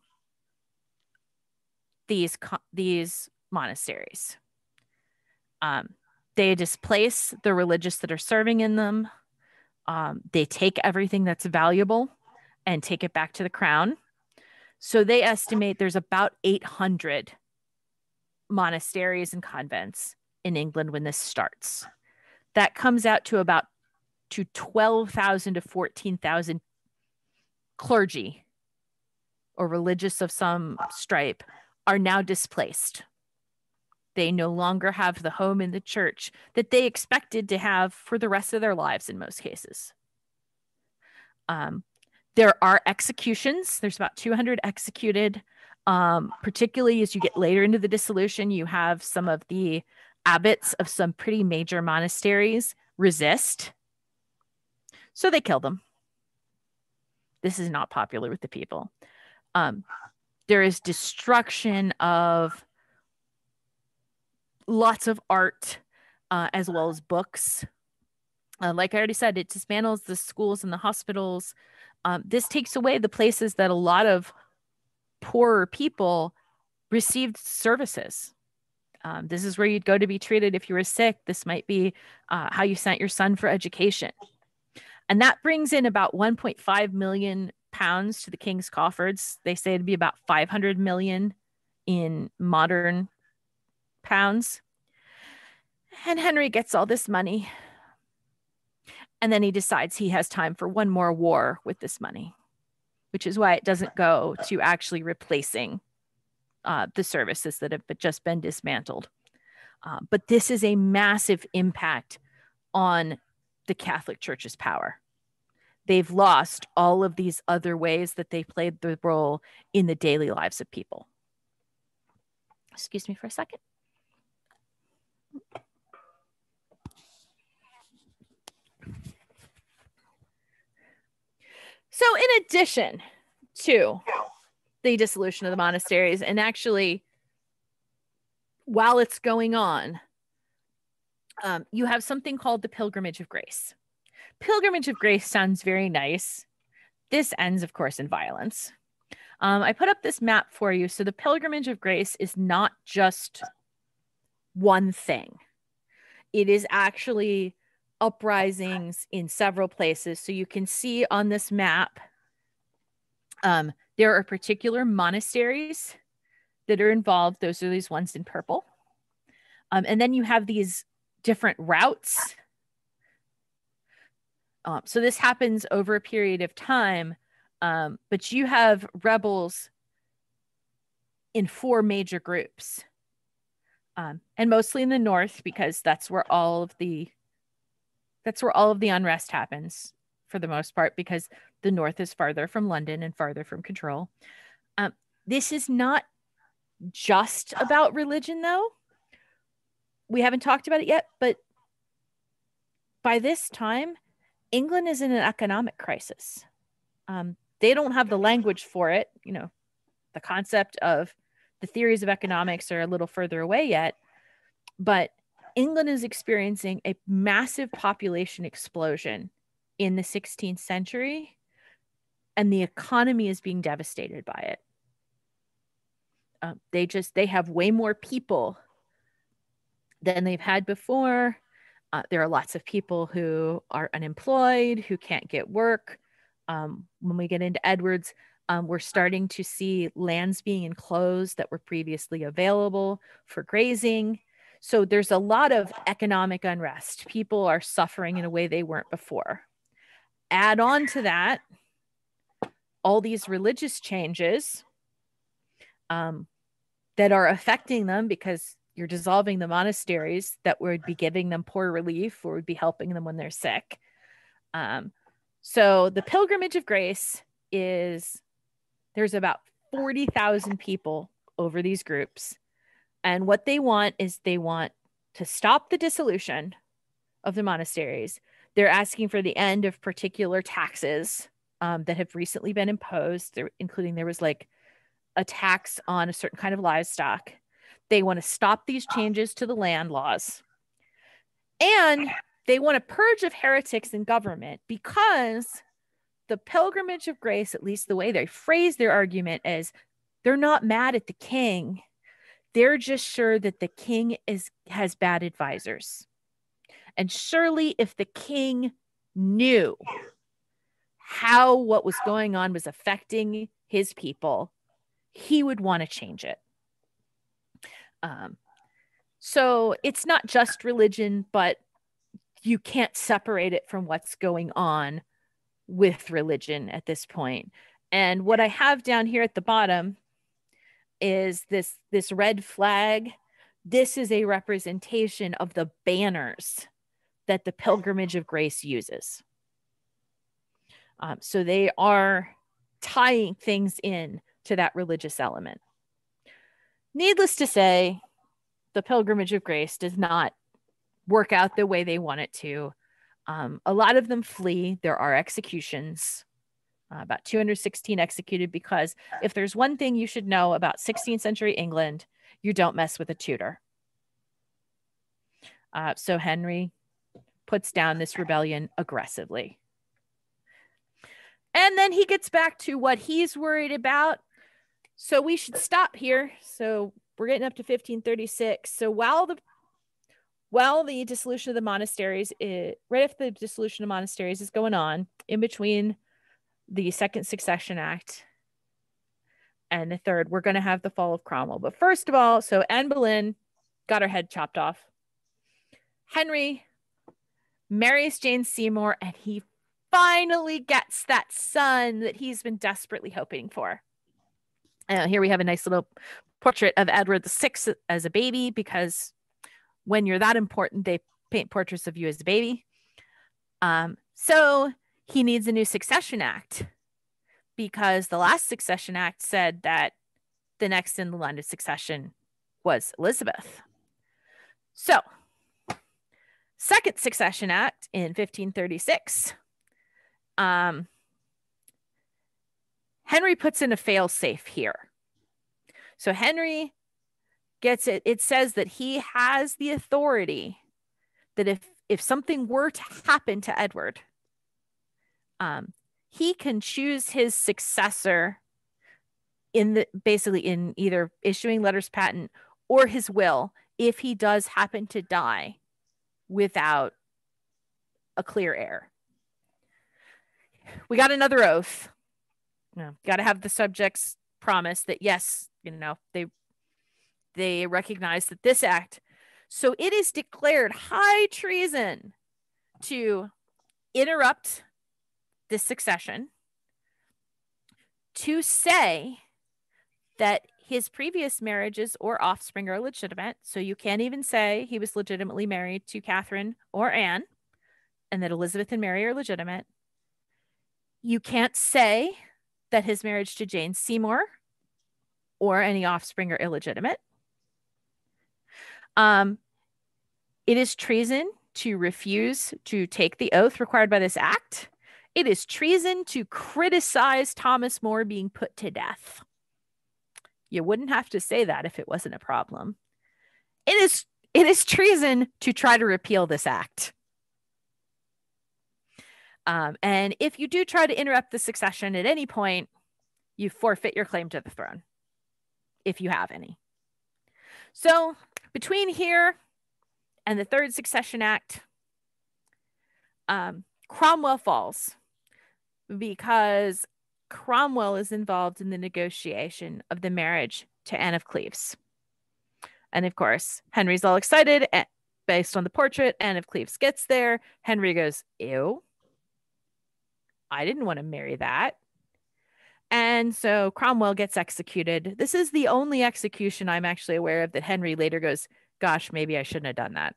these these monasteries. Um, they displace the religious that are serving in them. Um, they take everything that's valuable and take it back to the crown. So they estimate there's about 800 monasteries and convents in England when this starts. That comes out to about to 12,000 to 14,000 clergy or religious of some stripe are now displaced. They no longer have the home in the church that they expected to have for the rest of their lives in most cases. Um, there are executions, there's about 200 executed. Um, particularly as you get later into the dissolution, you have some of the abbots of some pretty major monasteries resist. So they kill them. This is not popular with the people. Um, there is destruction of lots of art uh, as well as books. Uh, like I already said, it dismantles the schools and the hospitals. Um, this takes away the places that a lot of poorer people received services. Um, this is where you'd go to be treated if you were sick. This might be uh, how you sent your son for education. And that brings in about 1.5 million pounds to the king's coffers. They say it'd be about 500 million in modern pounds. And Henry gets all this money. And then he decides he has time for one more war with this money, which is why it doesn't go to actually replacing uh, the services that have just been dismantled. Uh, but this is a massive impact on the Catholic Church's power. They've lost all of these other ways that they played the role in the daily lives of people. Excuse me for a second. So, in addition to the dissolution of the monasteries, and actually, while it's going on, um, you have something called the Pilgrimage of Grace. Pilgrimage of Grace sounds very nice. This ends, of course, in violence. Um, I put up this map for you. So, the Pilgrimage of Grace is not just one thing. It is actually uprisings in several places. So you can see on this map, um, there are particular monasteries that are involved. Those are these ones in purple. Um, and then you have these different routes. Um, so this happens over a period of time, um, but you have rebels in four major groups um, and mostly in the north because that's where all of the that's where all of the unrest happens for the most part because the north is farther from london and farther from control. Um, this is not just about religion though. We haven't talked about it yet but by this time england is in an economic crisis. Um, they don't have the language for it you know the concept of the theories of economics are a little further away yet, but England is experiencing a massive population explosion in the 16th century, and the economy is being devastated by it. Uh, they just they have way more people than they've had before. Uh, there are lots of people who are unemployed, who can't get work. Um, when we get into Edwards, um, we're starting to see lands being enclosed that were previously available for grazing. So there's a lot of economic unrest. People are suffering in a way they weren't before. Add on to that all these religious changes um, that are affecting them because you're dissolving the monasteries that would be giving them poor relief or would be helping them when they're sick. Um, so the pilgrimage of grace is there's about 40,000 people over these groups. And what they want is they want to stop the dissolution of the monasteries. They're asking for the end of particular taxes um, that have recently been imposed, including there was like a tax on a certain kind of livestock. They want to stop these changes to the land laws. And they want a purge of heretics in government because the pilgrimage of grace, at least the way they phrase their argument, is they're not mad at the king. They're just sure that the king is has bad advisors. And surely if the king knew how what was going on was affecting his people, he would want to change it. Um, so it's not just religion, but you can't separate it from what's going on with religion at this point. And what I have down here at the bottom is this this red flag. This is a representation of the banners that the Pilgrimage of Grace uses. Um, so they are tying things in to that religious element. Needless to say, the Pilgrimage of Grace does not work out the way they want it to. Um, a lot of them flee. There are executions, uh, about 216 executed, because if there's one thing you should know about 16th century England, you don't mess with a Tudor. Uh, so Henry puts down this rebellion aggressively. And then he gets back to what he's worried about. So we should stop here. So we're getting up to 1536. So while the while the dissolution of the monasteries, it, right after the dissolution of monasteries is going on, in between the Second Succession Act and the third, we're going to have the fall of Cromwell. But first of all, so Anne Boleyn got her head chopped off. Henry marries Jane Seymour, and he finally gets that son that he's been desperately hoping for. Uh, here we have a nice little portrait of Edward VI as a baby because when you're that important, they paint portraits of you as a baby. Um, so he needs a new succession act because the last succession act said that the next in the line of succession was Elizabeth. So, second succession act in 1536. Um, Henry puts in a fail safe here. So Henry gets it it says that he has the authority that if if something were to happen to edward um he can choose his successor in the basically in either issuing letters patent or his will if he does happen to die without a clear heir. We got another oath. You know, got to have the subjects promise that yes you know they they recognize that this act, so it is declared high treason to interrupt this succession, to say that his previous marriages or offspring are legitimate. So you can't even say he was legitimately married to Catherine or Anne, and that Elizabeth and Mary are legitimate. You can't say that his marriage to Jane Seymour or any offspring are illegitimate. Um, it is treason to refuse to take the oath required by this act. It is treason to criticize Thomas More being put to death. You wouldn't have to say that if it wasn't a problem. It is it is treason to try to repeal this act. Um, and if you do try to interrupt the succession at any point, you forfeit your claim to the throne, if you have any. So between here and the Third Succession Act, um, Cromwell falls because Cromwell is involved in the negotiation of the marriage to Anne of Cleves. And of course, Henry's all excited eh, based on the portrait. Anne of Cleves gets there. Henry goes, Ew, I didn't want to marry that. And so Cromwell gets executed. This is the only execution I'm actually aware of that Henry later goes, Gosh, maybe I shouldn't have done that.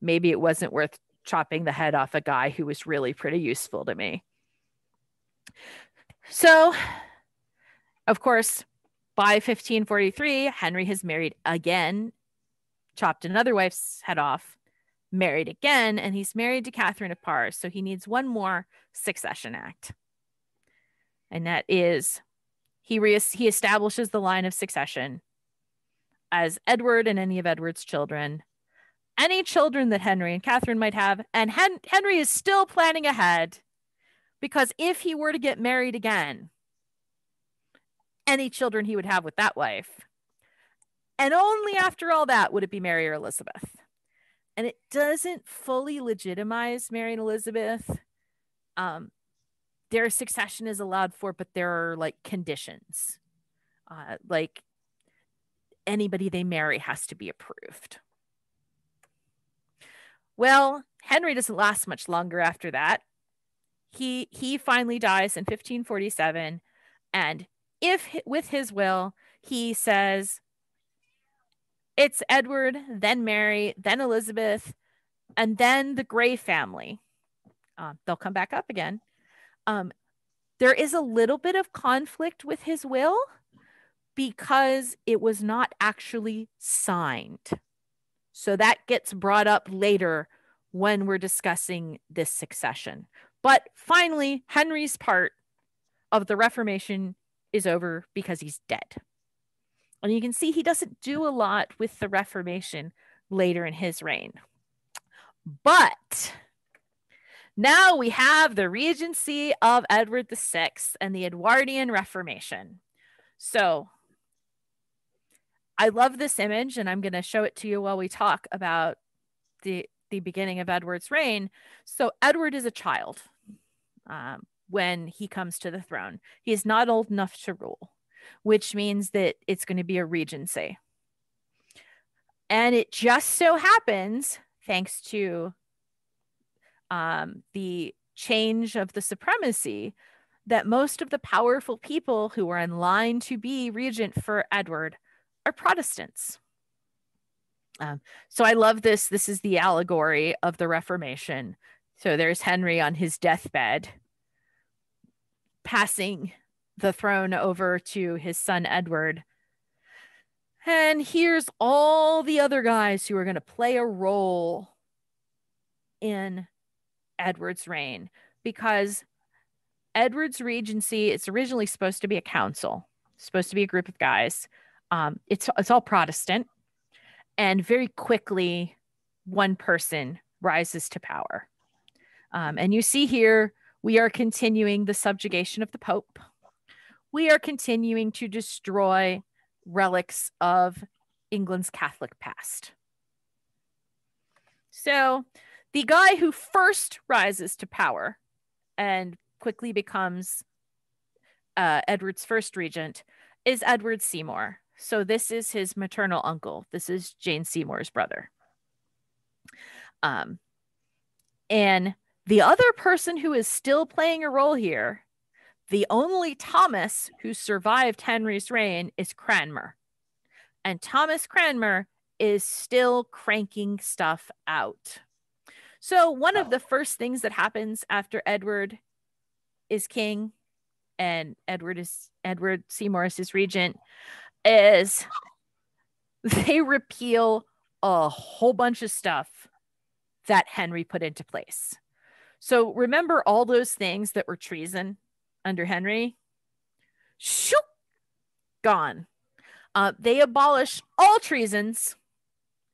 Maybe it wasn't worth chopping the head off a guy who was really pretty useful to me. So, of course, by 1543, Henry has married again, chopped another wife's head off, married again, and he's married to Catherine of Parr. So he needs one more succession act. And that is he, re- he establishes the line of succession as Edward and any of Edward's children, any children that Henry and Catherine might have. And Hen- Henry is still planning ahead because if he were to get married again, any children he would have with that wife, and only after all that would it be Mary or Elizabeth. And it doesn't fully legitimize Mary and Elizabeth. Um, their succession is allowed for, but there are like conditions. Uh, like anybody they marry has to be approved. Well, Henry doesn't last much longer after that he he finally dies in 1547 and if with his will he says it's edward then mary then elizabeth and then the Grey family uh, they'll come back up again um, there is a little bit of conflict with his will because it was not actually signed so that gets brought up later when we're discussing this succession but finally, Henry's part of the Reformation is over because he's dead. And you can see he doesn't do a lot with the Reformation later in his reign. But now we have the regency of Edward VI and the Edwardian Reformation. So I love this image, and I'm going to show it to you while we talk about the, the beginning of Edward's reign. So Edward is a child um, when he comes to the throne. He is not old enough to rule, which means that it's going to be a regency. And it just so happens, thanks to um, the change of the supremacy, that most of the powerful people who are in line to be regent for Edward are Protestants. Um, so I love this. This is the allegory of the Reformation. So there's Henry on his deathbed, passing the throne over to his son Edward. And here's all the other guys who are going to play a role in Edward's reign because Edward's regency it's originally supposed to be a council, supposed to be a group of guys. Um, it's it's all Protestant, and very quickly, one person rises to power. Um, and you see here, we are continuing the subjugation of the Pope. We are continuing to destroy relics of England's Catholic past. So, the guy who first rises to power and quickly becomes uh, Edward's first regent is Edward Seymour. So, this is his maternal uncle. This is Jane Seymour's brother. Um, and the other person who is still playing a role here, the only Thomas who survived Henry's reign, is Cranmer. And Thomas Cranmer is still cranking stuff out. So, one of the first things that happens after Edward is king and Edward is Edward Seymour is regent is (laughs) they repeal a whole bunch of stuff that Henry put into place. So remember all those things that were treason under Henry? Shoop, gone. Uh, they abolish all treasons.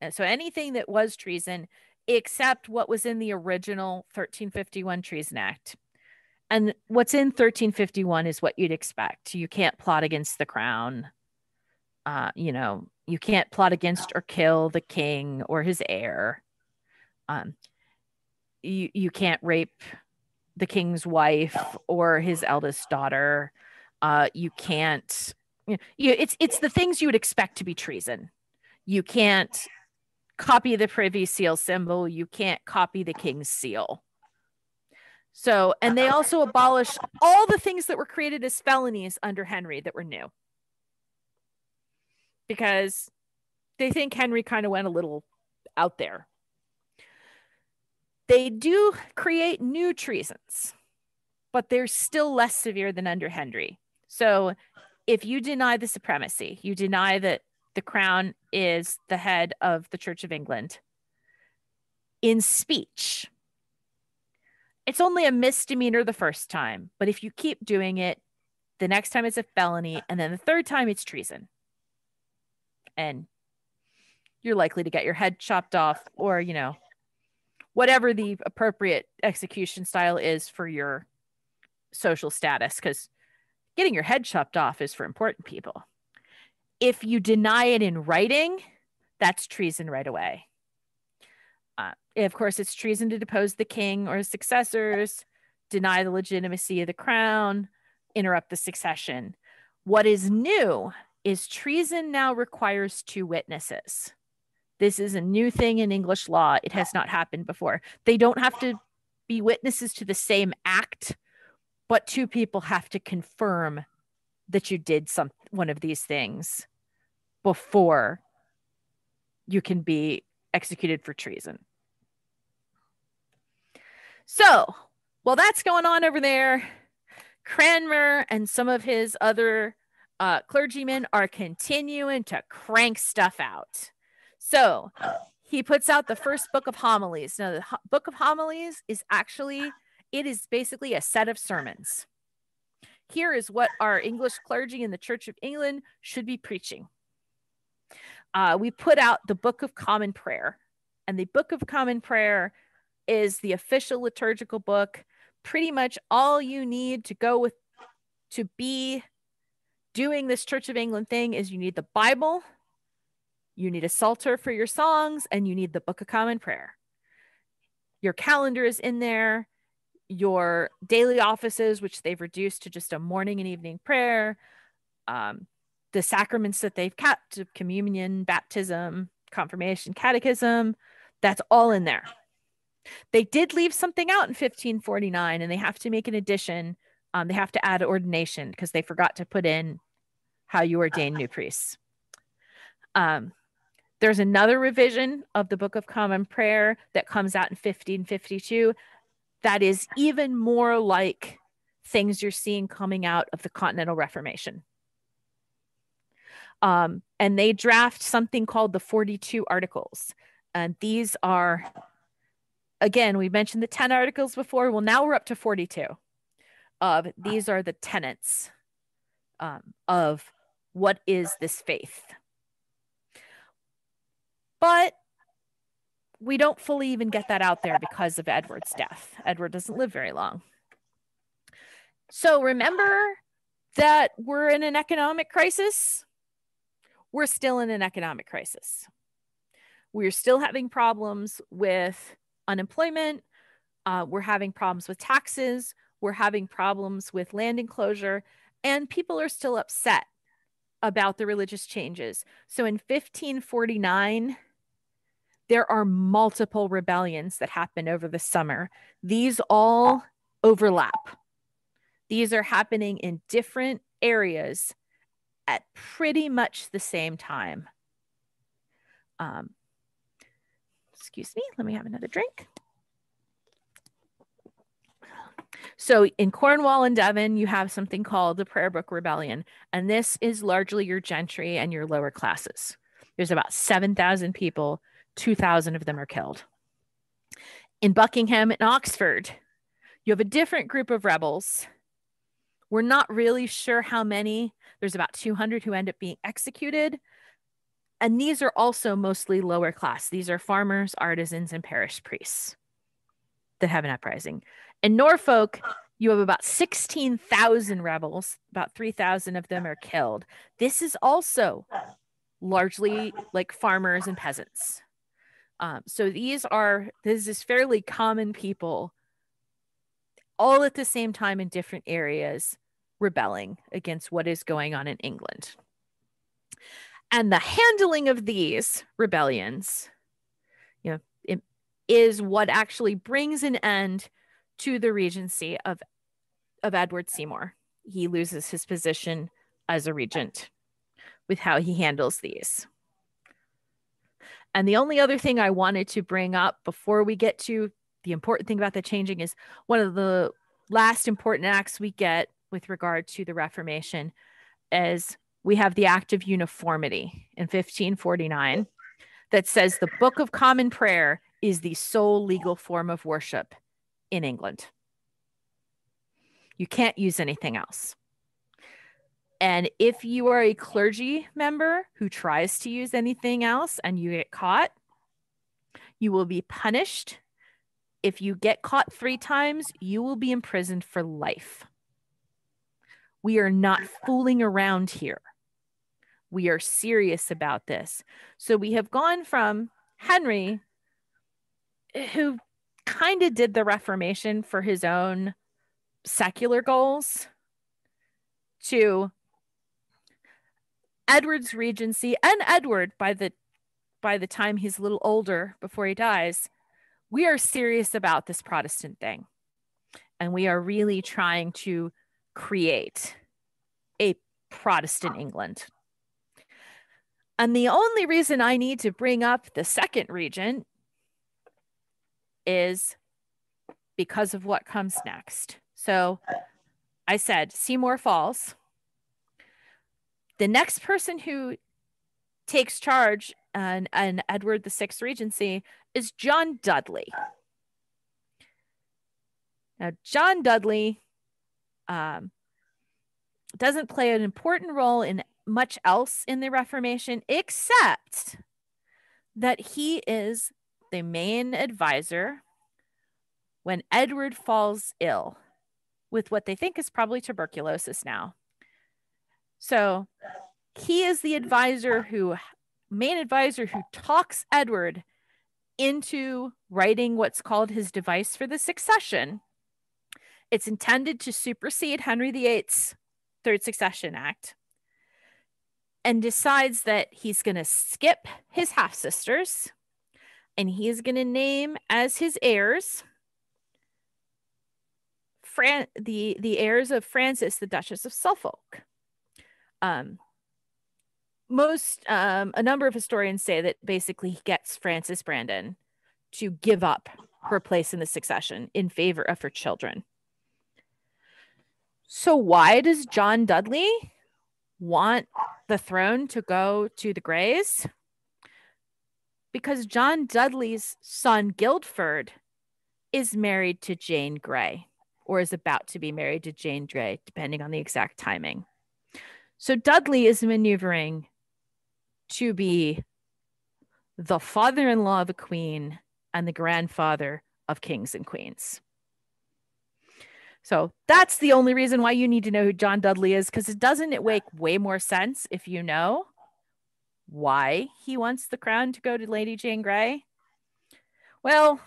And so anything that was treason except what was in the original 1351 Treason Act. And what's in 1351 is what you'd expect. You can't plot against the crown. Uh, you know, you can't plot against or kill the king or his heir. Um, you you can't rape the king's wife or his eldest daughter. Uh, you can't. You, you it's it's the things you would expect to be treason. You can't copy the privy seal symbol. You can't copy the king's seal. So, and they also abolished all the things that were created as felonies under Henry that were new. Because they think Henry kind of went a little out there. They do create new treasons, but they're still less severe than under Henry. So, if you deny the supremacy, you deny that the crown is the head of the Church of England in speech. It's only a misdemeanor the first time, but if you keep doing it, the next time it's a felony, and then the third time it's treason. And you're likely to get your head chopped off, or, you know, whatever the appropriate execution style is for your social status, because getting your head chopped off is for important people if you deny it in writing, that's treason right away. Uh, of course, it's treason to depose the king or his successors, deny the legitimacy of the crown, interrupt the succession. What is new is treason now requires two witnesses. This is a new thing in English law. It has not happened before. They don't have to be witnesses to the same act, but two people have to confirm that you did some one of these things before you can be executed for treason. So, while that's going on over there, Cranmer and some of his other uh, clergymen are continuing to crank stuff out. So, he puts out the first book of homilies. Now, the book of homilies is actually it is basically a set of sermons. Here is what our English clergy in the Church of England should be preaching uh, we put out the Book of Common Prayer. And the Book of Common Prayer is the official liturgical book. Pretty much all you need to go with to be doing this Church of England thing is you need the Bible, you need a Psalter for your songs, and you need the Book of Common Prayer. Your calendar is in there, your daily offices, which they've reduced to just a morning and evening prayer. Um, the sacraments that they've kept communion, baptism, confirmation, catechism that's all in there. They did leave something out in 1549 and they have to make an addition. Um, they have to add ordination because they forgot to put in how you ordain new priests. Um, there's another revision of the Book of Common Prayer that comes out in 1552 that is even more like things you're seeing coming out of the Continental Reformation. Um, and they draft something called the 42 articles. And these are, again, we mentioned the 10 articles before. Well, now we're up to 42 of these are the tenets um, of what is this faith. But we don't fully even get that out there because of Edward's death. Edward doesn't live very long. So remember that we're in an economic crisis we're still in an economic crisis. We're still having problems with unemployment. Uh, we're having problems with taxes. We're having problems with land enclosure. And people are still upset about the religious changes. So in 1549, there are multiple rebellions that happen over the summer. These all overlap. These are happening in different areas at pretty much the same time. Um, excuse me, let me have another drink. So in Cornwall and Devon, you have something called the Prayer Book Rebellion, and this is largely your gentry and your lower classes. There's about 7,000 people, 2,000 of them are killed. In Buckingham and Oxford, you have a different group of rebels. We're not really sure how many there's about 200 who end up being executed. and these are also mostly lower class. These are farmers, artisans, and parish priests that have an uprising. In Norfolk, you have about 16,000 rebels, about 3,000 of them are killed. This is also largely like farmers and peasants. Um, so these are, this is fairly common people all at the same time in different areas rebelling against what is going on in England. And the handling of these rebellions, you know, it is what actually brings an end to the regency of, of Edward Seymour. He loses his position as a regent with how he handles these. And the only other thing I wanted to bring up before we get to the important thing about the changing is one of the last important acts we get with regard to the Reformation is we have the Act of Uniformity in 1549 that says the Book of Common Prayer is the sole legal form of worship in England. You can't use anything else. And if you are a clergy member who tries to use anything else and you get caught, you will be punished. If you get caught three times, you will be imprisoned for life. We are not fooling around here. We are serious about this. So we have gone from Henry, who kind of did the Reformation for his own secular goals, to Edward's regency and Edward by the by the time he's a little older before he dies, we are serious about this Protestant thing. And we are really trying to create a Protestant England. And the only reason I need to bring up the second regent is because of what comes next. So I said Seymour Falls the next person who takes charge and, and Edward the Sixth Regency is John Dudley. Now, John Dudley um, doesn't play an important role in much else in the Reformation, except that he is the main advisor when Edward falls ill with what they think is probably tuberculosis now. So he is the advisor who, main advisor who talks Edward into writing what's called his device for the succession. It's intended to supersede Henry VIII's Third Succession Act and decides that he's going to skip his half sisters and he's going to name as his heirs Fran- the, the heirs of Frances, the Duchess of Suffolk. Um, most, um, a number of historians say that basically he gets Frances Brandon to give up her place in the succession in favor of her children. So, why does John Dudley want the throne to go to the Greys? Because John Dudley's son, Guildford, is married to Jane Grey or is about to be married to Jane Grey, depending on the exact timing. So Dudley is maneuvering to be the father in law of a queen and the grandfather of kings and queens. So that's the only reason why you need to know who John Dudley is, because it doesn't it make way more sense if you know why he wants the crown to go to Lady Jane Grey? Well,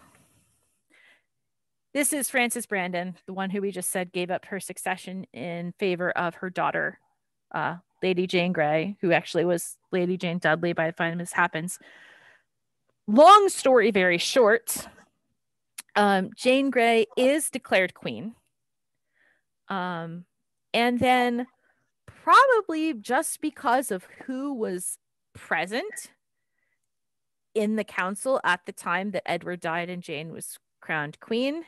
this is Frances Brandon, the one who we just said gave up her succession in favor of her daughter, uh, Lady Jane Grey, who actually was Lady Jane Dudley by the time this happens. Long story, very short. Um, Jane Grey is declared queen. Um, and then, probably just because of who was present in the council at the time that Edward died and Jane was crowned queen,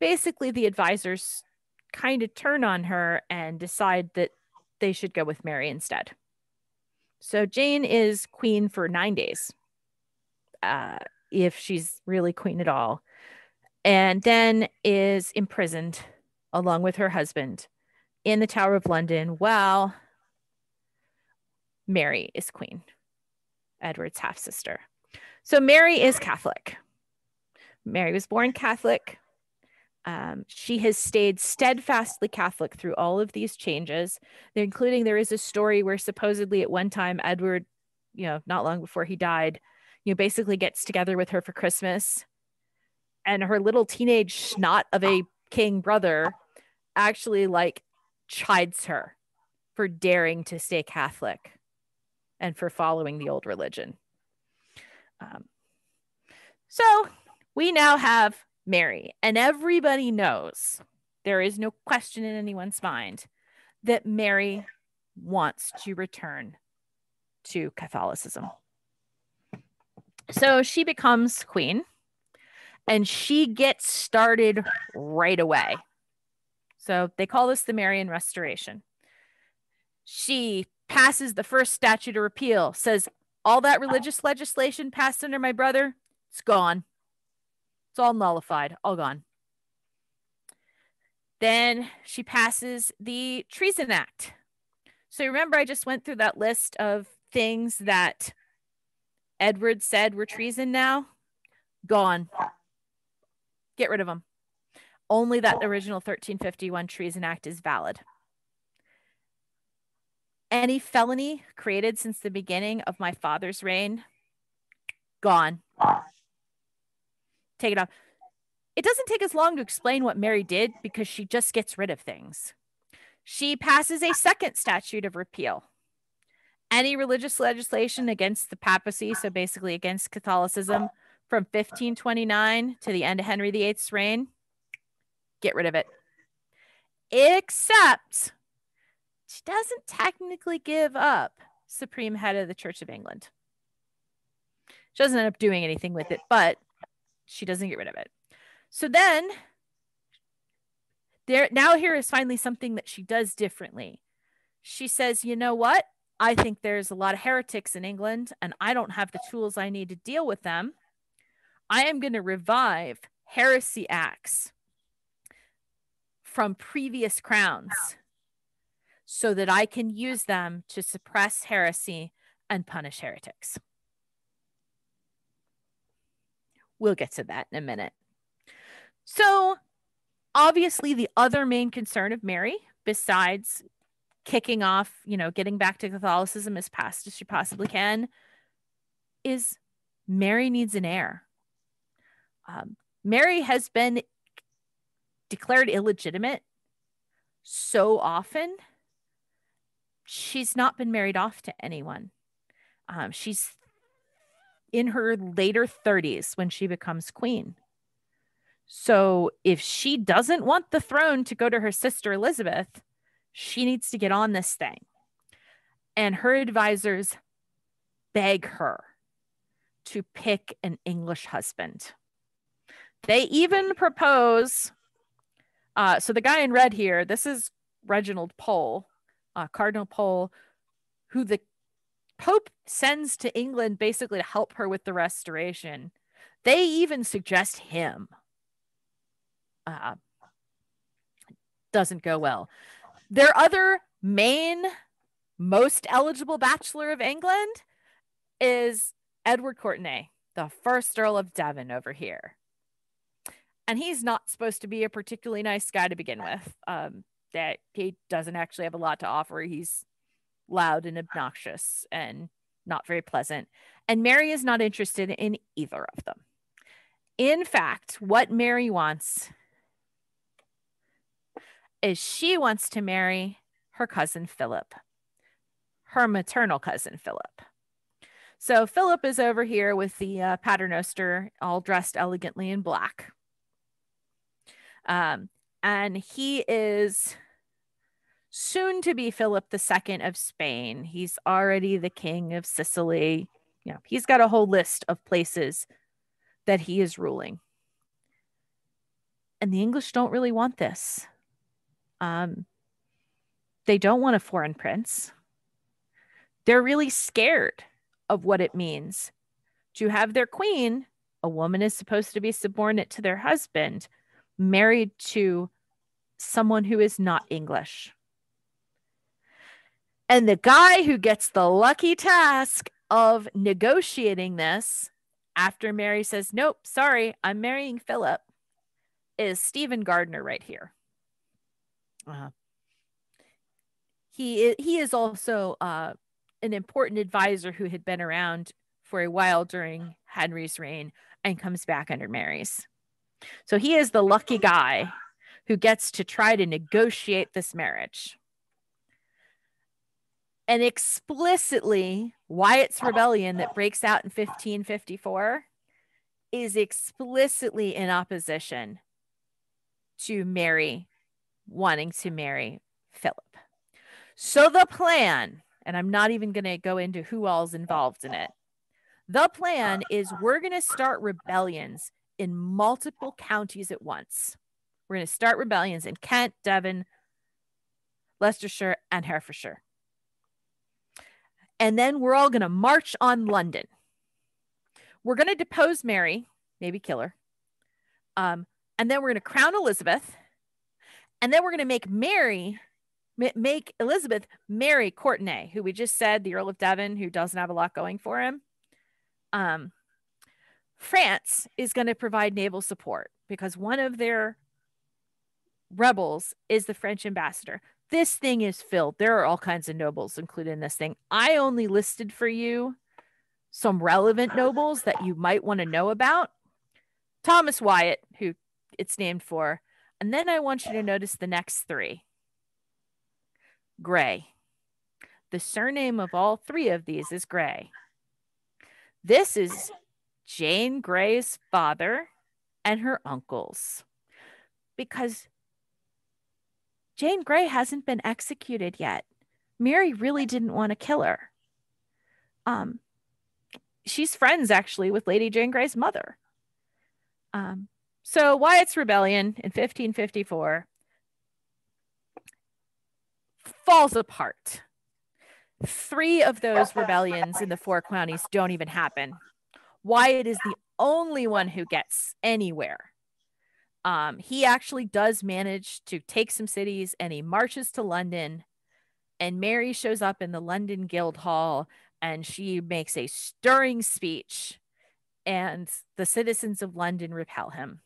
basically the advisors kind of turn on her and decide that they should go with Mary instead. So Jane is queen for nine days, uh, if she's really queen at all, and then is imprisoned along with her husband in the Tower of London while Mary is queen, Edward's half sister. So Mary is Catholic. Mary was born Catholic. Um, she has stayed steadfastly Catholic through all of these changes, including there is a story where supposedly at one time Edward, you know, not long before he died, you know, basically gets together with her for Christmas, and her little teenage snot of a king brother actually like chides her for daring to stay Catholic and for following the old religion. Um, so we now have Mary, and everybody knows there is no question in anyone's mind that Mary wants to return to Catholicism. So she becomes queen and she gets started right away. So they call this the Marian Restoration. She passes the first statute of repeal, says all that religious legislation passed under my brother, it's gone. It's all nullified, all gone. Then she passes the Treason Act. So remember, I just went through that list of things that Edward said were treason now? Gone. Get rid of them. Only that original 1351 Treason Act is valid. Any felony created since the beginning of my father's reign, gone. Take it off. It doesn't take as long to explain what Mary did because she just gets rid of things. She passes a second statute of repeal. Any religious legislation against the papacy, so basically against Catholicism, from 1529 to the end of Henry VIII's reign, get rid of it. Except she doesn't technically give up supreme head of the Church of England. She doesn't end up doing anything with it, but she doesn't get rid of it. So then there now here is finally something that she does differently. She says, "You know what? I think there's a lot of heretics in England and I don't have the tools I need to deal with them. I am going to revive heresy acts from previous crowns so that I can use them to suppress heresy and punish heretics. We'll get to that in a minute. So, obviously, the other main concern of Mary, besides kicking off, you know, getting back to Catholicism as fast as she possibly can, is Mary needs an heir. Um, Mary has been declared illegitimate so often, she's not been married off to anyone. Um, she's in her later 30s when she becomes queen. So if she doesn't want the throne to go to her sister Elizabeth, she needs to get on this thing. And her advisors beg her to pick an English husband. They even propose. Uh, so the guy in red here, this is Reginald Pole, uh, Cardinal Pole, who the Pope sends to England basically to help her with the restoration. They even suggest him. Uh, doesn't go well. Their other main, most eligible bachelor of England is Edward Courtenay, the first Earl of Devon over here. And he's not supposed to be a particularly nice guy to begin with. Um, that he doesn't actually have a lot to offer. He's loud and obnoxious and not very pleasant. And Mary is not interested in either of them. In fact, what Mary wants is she wants to marry her cousin Philip, her maternal cousin Philip. So Philip is over here with the uh, paternoster, all dressed elegantly in black. Um, and he is soon to be Philip II of Spain. He's already the king of Sicily. You know, he's got a whole list of places that he is ruling. And the English don't really want this. Um, they don't want a foreign prince. They're really scared of what it means to have their queen, a woman is supposed to be subordinate to their husband, married to someone who is not English. And the guy who gets the lucky task of negotiating this after Mary says, Nope, sorry, I'm marrying Philip, is Stephen Gardiner right here. Uh, he, he is also uh, an important advisor who had been around for a while during Henry's reign and comes back under Mary's. So he is the lucky guy who gets to try to negotiate this marriage. And explicitly, Wyatt's rebellion that breaks out in 1554 is explicitly in opposition to Mary wanting to marry Philip. So the plan, and I'm not even going to go into who all's involved in it. The plan is we're going to start rebellions in multiple counties at once. We're going to start rebellions in Kent, Devon, Leicestershire, and Herefordshire. And then we're all going to march on London. We're going to depose Mary, maybe kill her. Um, and then we're going to crown Elizabeth. And then we're going to make Mary, make Elizabeth marry Courtenay, who we just said, the Earl of Devon, who doesn't have a lot going for him. Um, France is going to provide naval support because one of their rebels is the French ambassador. This thing is filled. There are all kinds of nobles included in this thing. I only listed for you some relevant nobles that you might want to know about. Thomas Wyatt, who it's named for. And then I want you to notice the next three Grey. The surname of all three of these is Grey. This is Jane Grey's father and her uncles. Because Jane Grey hasn't been executed yet. Mary really didn't want to kill her. Um, she's friends actually with Lady Jane Grey's mother. Um, so Wyatt's rebellion in 1554 falls apart. Three of those rebellions in the four counties don't even happen. Wyatt is the only one who gets anywhere. Um, he actually does manage to take some cities and he marches to London. And Mary shows up in the London Guildhall and she makes a stirring speech. And the citizens of London repel him.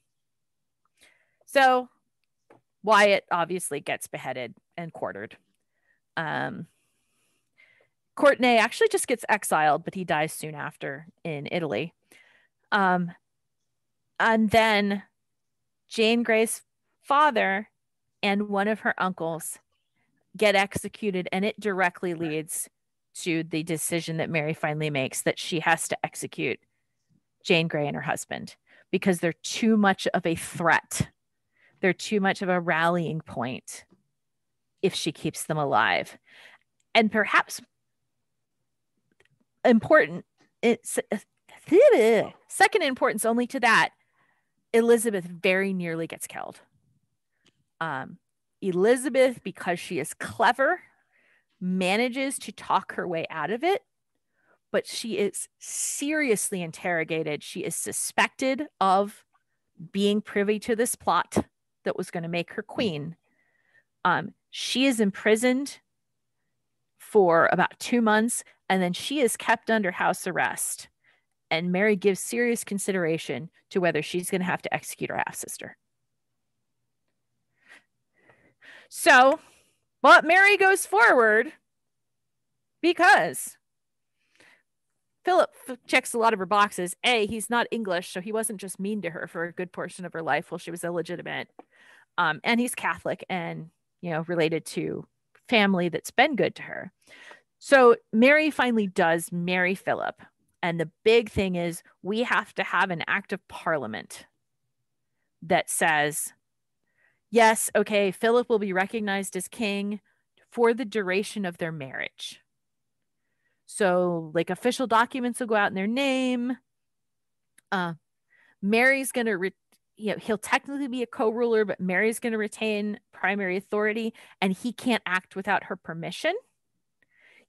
So Wyatt obviously gets beheaded and quartered. Um, Courtenay actually just gets exiled, but he dies soon after in Italy. Um, and then Jane Grey's father and one of her uncles get executed, and it directly leads to the decision that Mary finally makes that she has to execute Jane Grey and her husband because they're too much of a threat. They're too much of a rallying point if she keeps them alive. And perhaps important, it's uh, (laughs) second importance only to that Elizabeth very nearly gets killed. Um, Elizabeth, because she is clever, manages to talk her way out of it, but she is seriously interrogated. She is suspected of being privy to this plot that was going to make her queen. Um, she is imprisoned for about two months, and then she is kept under house arrest and Mary gives serious consideration to whether she's going to have to execute her half sister. So, but Mary goes forward because Philip checks a lot of her boxes. A, he's not English, so he wasn't just mean to her for a good portion of her life while she was illegitimate. Um, and he's Catholic and, you know, related to family that's been good to her. So Mary finally does marry Philip, and the big thing is we have to have an act of parliament that says, yes, okay, Philip will be recognized as king for the duration of their marriage. So, like, official documents will go out in their name. Uh, Mary's going to, re- you know, he'll technically be a co ruler, but Mary's going to retain primary authority and he can't act without her permission.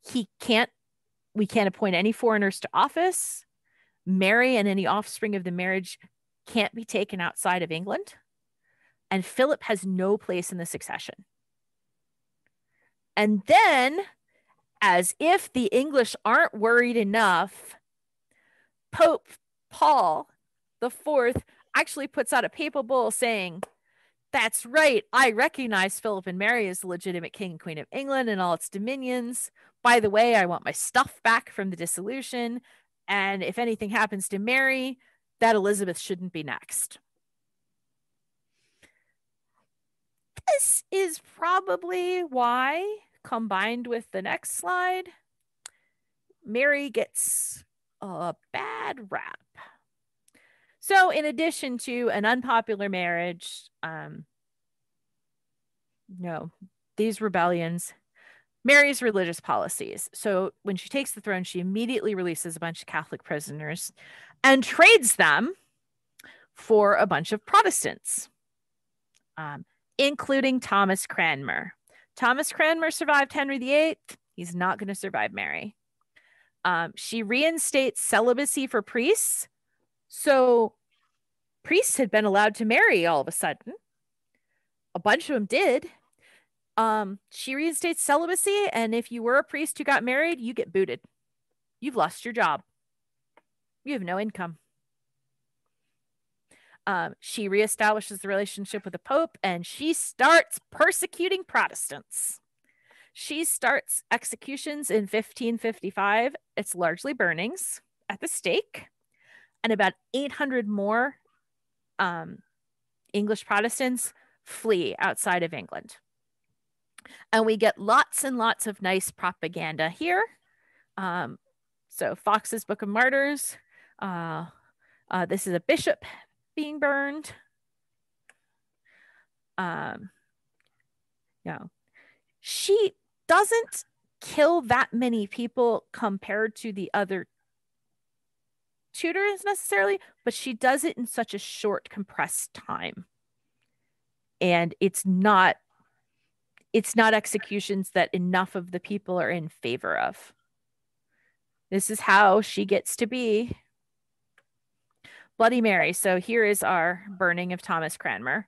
He can't we can't appoint any foreigners to office. Mary and any offspring of the marriage can't be taken outside of England. And Philip has no place in the succession. And then as if the English aren't worried enough, Pope Paul the Fourth actually puts out a papal bull saying, That's right, I recognize Philip and Mary as the legitimate king and queen of England and all its dominions. By the way, I want my stuff back from the dissolution. And if anything happens to Mary, that Elizabeth shouldn't be next. This is probably why, combined with the next slide, Mary gets a bad rap. So, in addition to an unpopular marriage, um, no, these rebellions, Mary's religious policies. So, when she takes the throne, she immediately releases a bunch of Catholic prisoners and trades them for a bunch of Protestants, um, including Thomas Cranmer. Thomas Cranmer survived Henry VIII. He's not going to survive Mary. Um, she reinstates celibacy for priests so priests had been allowed to marry all of a sudden. A bunch of them did. Um, she reinstates celibacy, and if you were a priest who got married, you get booted. You've lost your job. You have no income. Um, she reestablishes the relationship with the Pope and she starts persecuting Protestants. She starts executions in 1555. It's largely burnings at the stake and about 800 more um, English Protestants flee outside of England. And we get lots and lots of nice propaganda here. Um, so, Foxe's Book of Martyrs. Uh, uh, this is a bishop being burned. Um, she doesn't kill that many people compared to the other Tudors necessarily, but she does it in such a short, compressed time. And it's not it's not executions that enough of the people are in favor of. This is how she gets to be Bloody Mary. So here is our burning of Thomas Cranmer.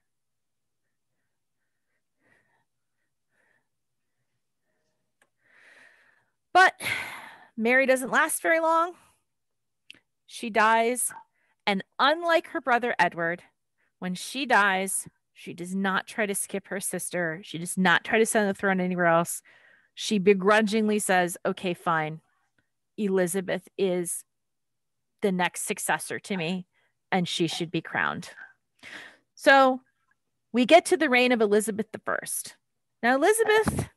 But Mary doesn't last very long. She dies. And unlike her brother Edward, when she dies, she does not try to skip her sister. She does not try to send the throne anywhere else. She begrudgingly says, okay, fine. Elizabeth is the next successor to me, and she should be crowned. So we get to the reign of Elizabeth I. Now, Elizabeth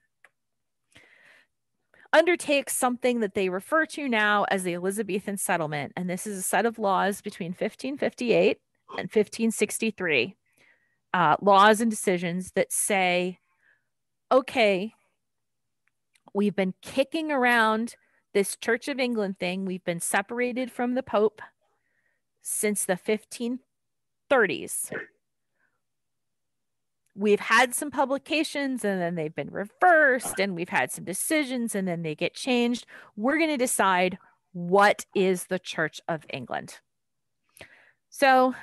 undertakes something that they refer to now as the Elizabethan settlement. And this is a set of laws between 1558 and 1563, uh, laws and decisions that say, okay, we've been kicking around this Church of England thing, we've been separated from the Pope since the 1530s we've had some publications and then they've been reversed and we've had some decisions and then they get changed. We're going to decide what is the Church of England. So,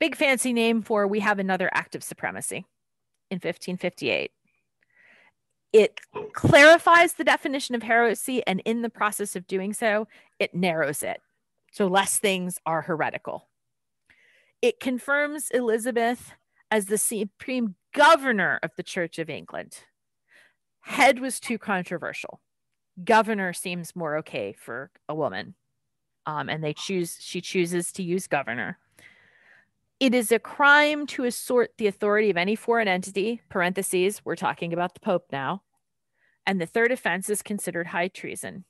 big fancy name for we have another act of supremacy in 1558. It clarifies the definition of heresy, and in the process of doing so, it narrows it. So, less things are heretical. It confirms Elizabeth as the supreme governor of the Church of England. Head was too controversial. Governor seems more okay for a woman. Um, and they choose, she chooses to use governor. It is a crime to assert the authority of any foreign entity, parentheses, we're talking about the Pope now. And the third offense is considered high treason.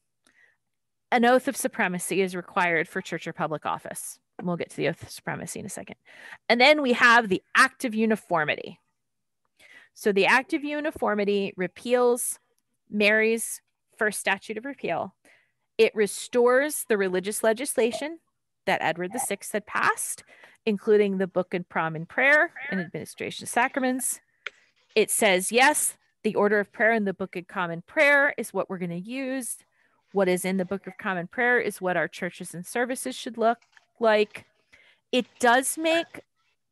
An oath of supremacy is required for church or public office. We'll get to the oath of supremacy in a second. And then we have the Act of Uniformity. So the Act of Uniformity repeals Mary's first statute of repeal. It restores the religious legislation that Edward VI had passed, including the Book and Prom and Prayer and Administration of Sacraments. It says, yes, the order of prayer in the Book of Common Prayer is what we're going to use. What is in the Book of Common Prayer is what our churches and services should look like it does make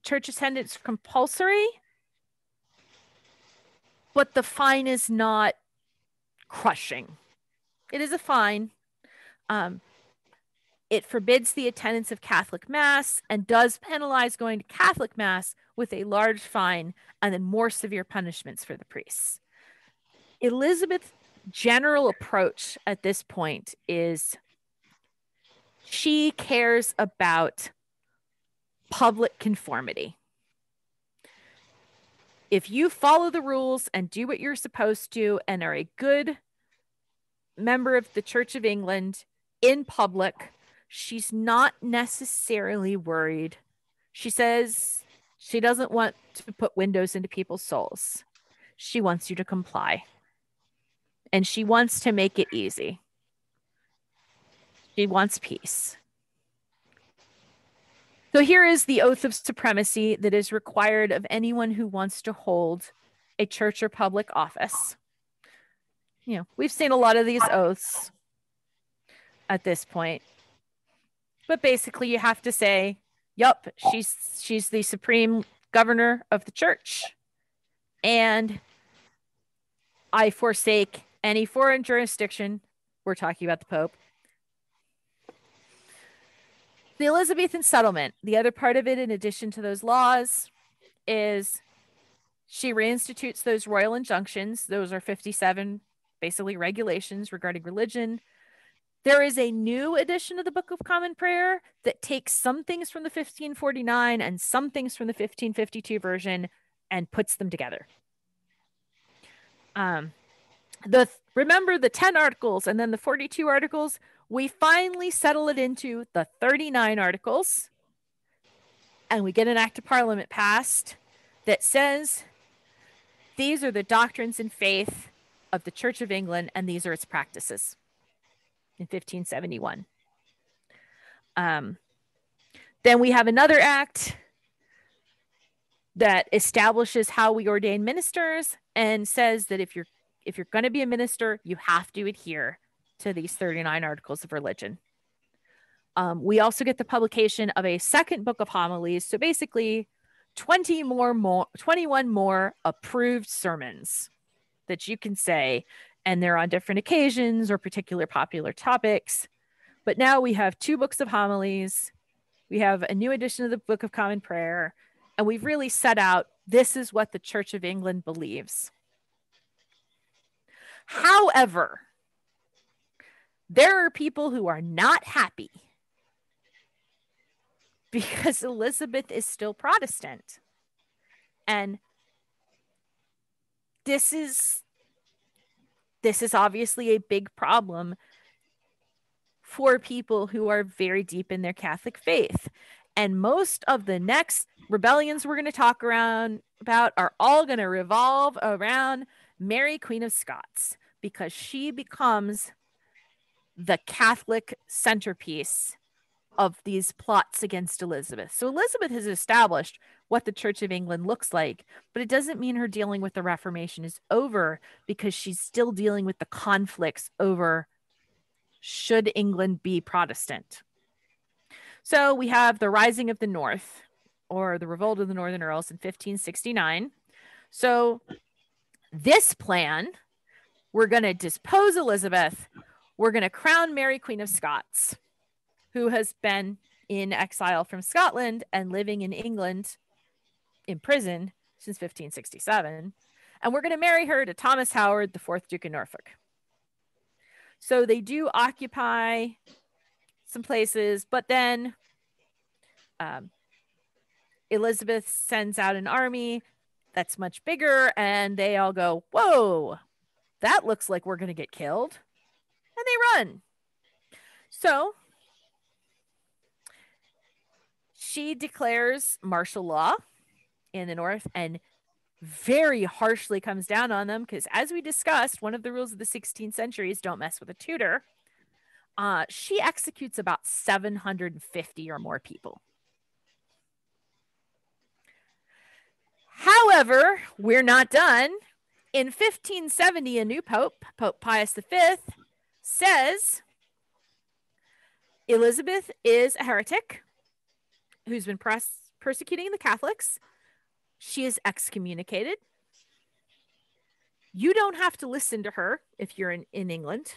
church attendance compulsory, but the fine is not crushing. It is a fine. Um, it forbids the attendance of Catholic Mass and does penalize going to Catholic Mass with a large fine and then more severe punishments for the priests. Elizabeth's general approach at this point is she cares about public conformity. If you follow the rules and do what you're supposed to and are a good member of the Church of England in public, she's not necessarily worried. She says she doesn't want to put windows into people's souls. She wants you to comply. And she wants to make it easy. She wants peace. So here is the oath of supremacy that is required of anyone who wants to hold a church or public office. You know, we've seen a lot of these oaths at this point. But basically you have to say, "Yup, she's she's the supreme governor of the church." And I forsake any foreign jurisdiction. We're talking about the Pope the Elizabethan settlement, the other part of it, in addition to those laws, is she reinstitutes those royal injunctions. Those are 57 basically regulations regarding religion. There is a new edition of the Book of Common Prayer that takes some things from the 1549 and some things from the 1552 version and puts them together. Um, the remember the 10 articles and then the 42 articles we finally settle it into the 39 articles and we get an act of parliament passed that says these are the doctrines and faith of the Church of England and these are its practices in 1571. Um, then we have another act that establishes how we ordain ministers and says that if you're if you're going to be a minister, you have to adhere to these 39 articles of religion. Um, we also get the publication of a second book of homilies. So basically, 20 more, more 21 more approved sermons that you can say, and they're on different occasions or particular popular topics. But now we have two books of homilies. We have a new edition of the Book of Common Prayer, and we've really set out this is what the Church of England believes. However, there are people who are not happy because Elizabeth is still Protestant. And this is this is obviously a big problem for people who are very deep in their Catholic faith. And most of the next rebellions we're going to talk around about are all going to revolve around Mary, Queen of Scots, because she becomes the Catholic centerpiece of these plots against Elizabeth. So Elizabeth has established what the Church of England looks like, but it doesn't mean her dealing with the Reformation is over because she's still dealing with the conflicts over should England be Protestant. So we have the Rising of the North or the Revolt of the Northern Earls in 1569. So this plan, we're going to dispose Elizabeth we're going to crown Mary, Queen of Scots, who has been in exile from Scotland and living in England in prison since 1567. And we're going to marry her to Thomas Howard, the fourth Duke of Norfolk. So they do occupy some places, but then um, Elizabeth sends out an army that's much bigger, and they all go, Whoa, that looks like we're going to get killed they run. So she declares martial law in the North and very harshly comes down on them because, as we discussed, one of the rules of the 16th century is don't mess with a Tudor. Uh, she executes about 750 or more people. However, we're not done. In 1570, a new pope, Pope Pius V, says Elizabeth is a heretic who's been pres- persecuting the Catholics. She is excommunicated. You don't have to listen to her if you're in, in England.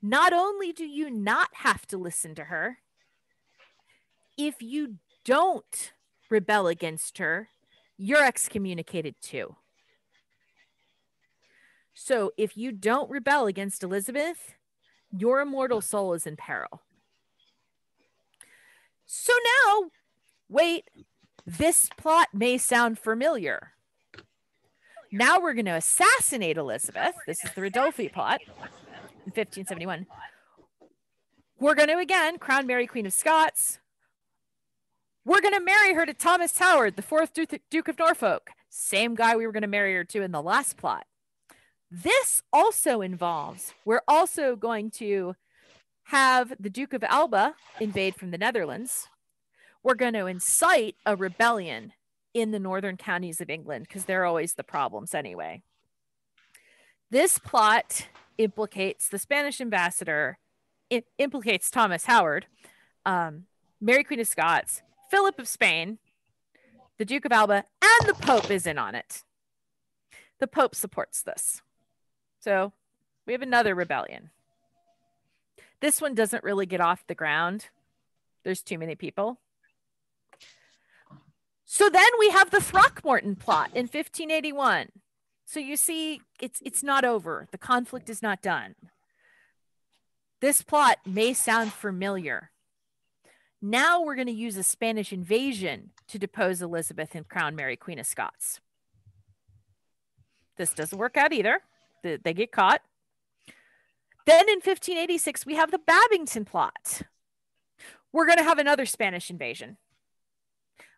Not only do you not have to listen to her, if you don't rebel against her, you're excommunicated too. So if you don't rebel against Elizabeth, your immortal soul is in peril. So now, wait, this plot may sound familiar. Now we're going to assassinate Elizabeth. This is the Ridolfi plot in 1571. We're going to again crown Mary Queen of Scots. We're going to marry her to Thomas Howard, the fourth Duke of Norfolk. Same guy we were going to marry her to in the last plot. This also involves, we're also going to have the Duke of Alba invade from the Netherlands. We're going to incite a rebellion in the northern counties of England because they're always the problems anyway. This plot implicates the Spanish ambassador, it implicates Thomas Howard, um, Mary Queen of Scots, Philip of Spain, the Duke of Alba, and the Pope is in on it. The Pope supports this. So we have another rebellion. This one doesn't really get off the ground. There's too many people. So then we have the Throckmorton plot in 1581. So you see, it's it's not over. The conflict is not done. This plot may sound familiar. Now we're going to use a Spanish invasion to depose Elizabeth and crown Mary Queen of Scots. This doesn't work out either they get caught. Then in 1586, we have the Babington plot. We're going to have another Spanish invasion.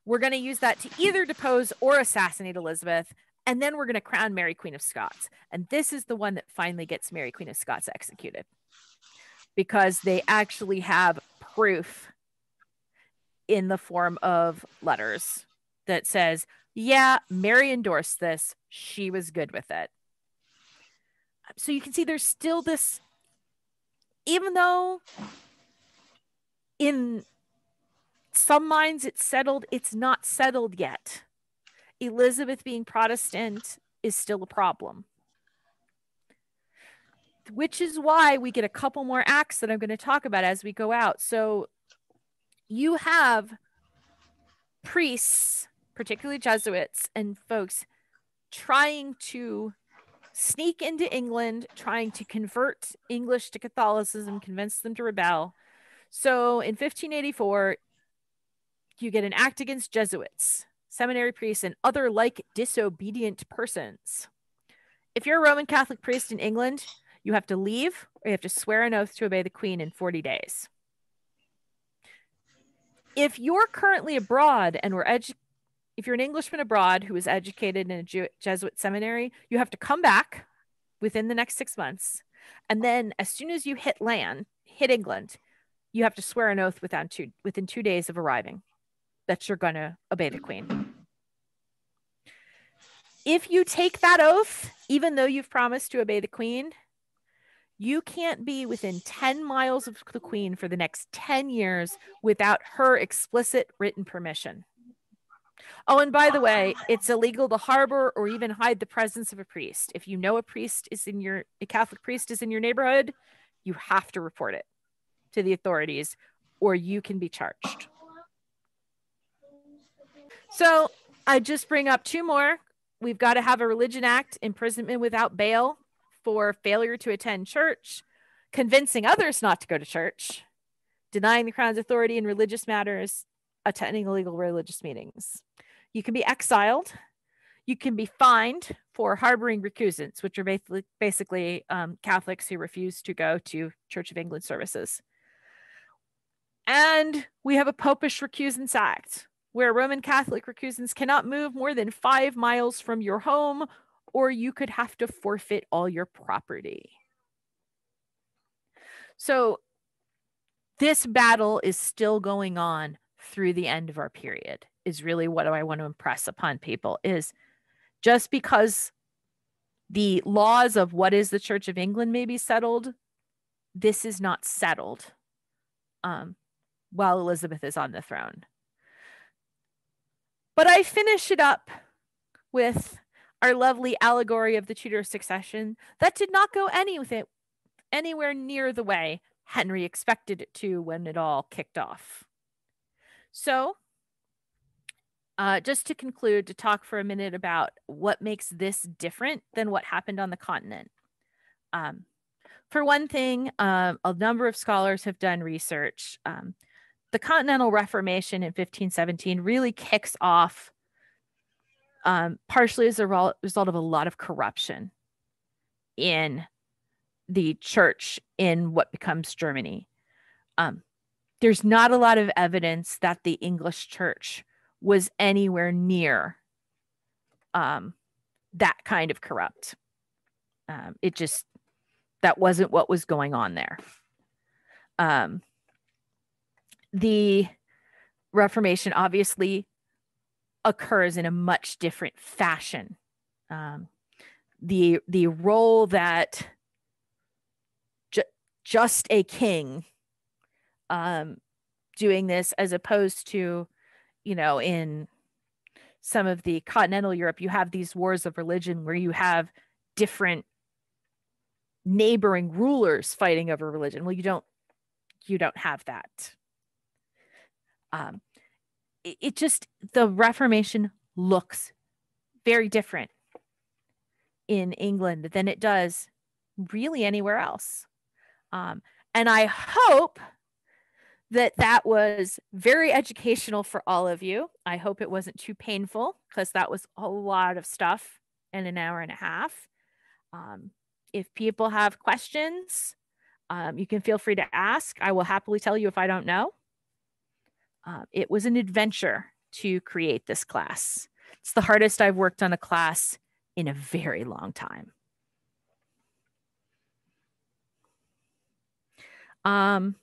We're going to use that to either depose or assassinate Elizabeth. And then we're going to crown Mary, Queen of Scots. And this is the one that finally gets Mary, Queen of Scots executed because they actually have proof in the form of letters that says, yeah, Mary endorsed this. She was good with it so you can see there's still this even though in some minds it's settled it's not settled yet. Elizabeth being protestant is still a problem. Which is why we get a couple more acts that i'm going to talk about as we go out. So you have priests particularly jesuits and folks trying to sneak into England, trying to convert English to Catholicism, convince them to rebel. So in 1584, you get an act against Jesuits, seminary priests, and other like disobedient persons. If you're a Roman Catholic priest in England, you have to leave or you have to swear an oath to obey the Queen in 40 days. If you're currently abroad and were edu- if you're an Englishman abroad who is educated in a Jesuit seminary, you have to come back within the next six months. And then as soon as you hit land, hit England, you have to swear an oath within two, within two days of arriving that you're going to obey the queen. If you take that oath, even though you've promised to obey the queen, you can't be within 10 miles of the queen for the next 10 years without her explicit written permission. Oh, and by the way, it's illegal to harbor or even hide the presence of a priest. If you know a priest is in your a Catholic priest is in your neighborhood, you have to report it to the authorities or you can be charged. So, I just bring up two more. We've got to have a religion act, imprisonment without bail for failure to attend church, convincing others not to go to church, denying the crown's authority in religious matters, attending illegal religious meetings. You can be exiled. You can be fined for harboring recusants, which are basically, basically um, Catholics who refuse to go to Church of England services. And we have a Popish Recusants Act, where Roman Catholic recusants cannot move more than five miles from your home, or you could have to forfeit all your property. So, this battle is still going on through the end of our period is really what I want to impress upon people is just because the laws of what is the Church of England may be settled, this is not settled um, while Elizabeth is on the throne. But I finish it up with our lovely allegory of the Tudor succession that did not go any with it anywhere near the way Henry expected it to when it all kicked off. So, uh, just to conclude, to talk for a minute about what makes this different than what happened on the continent. Um, for one thing, uh, a number of scholars have done research. Um, the Continental Reformation in 1517 really kicks off um, partially as a result of a lot of corruption in the church in what becomes Germany. Um, there's not a lot of evidence that the English church was anywhere near um, that kind of corrupt. Um, it just, that wasn't what was going on there. Um, the Reformation obviously occurs in a much different fashion. Um, the the role that ju- just a king um, doing this, as opposed to, you know, in some of the continental Europe, you have these wars of religion where you have different neighboring rulers fighting over religion. Well, you don't you don't have that. Um, it just the Reformation looks very different in England than it does really anywhere else. Um, and I hope that that was very educational for all of you. I hope it wasn't too painful because that was a lot of stuff in an hour and a half. Um, if people have questions, um, you can feel free to ask. I will happily tell you if I don't know. Uh, it was an adventure to create this class. It's the hardest I've worked on a class in a very long time. Um,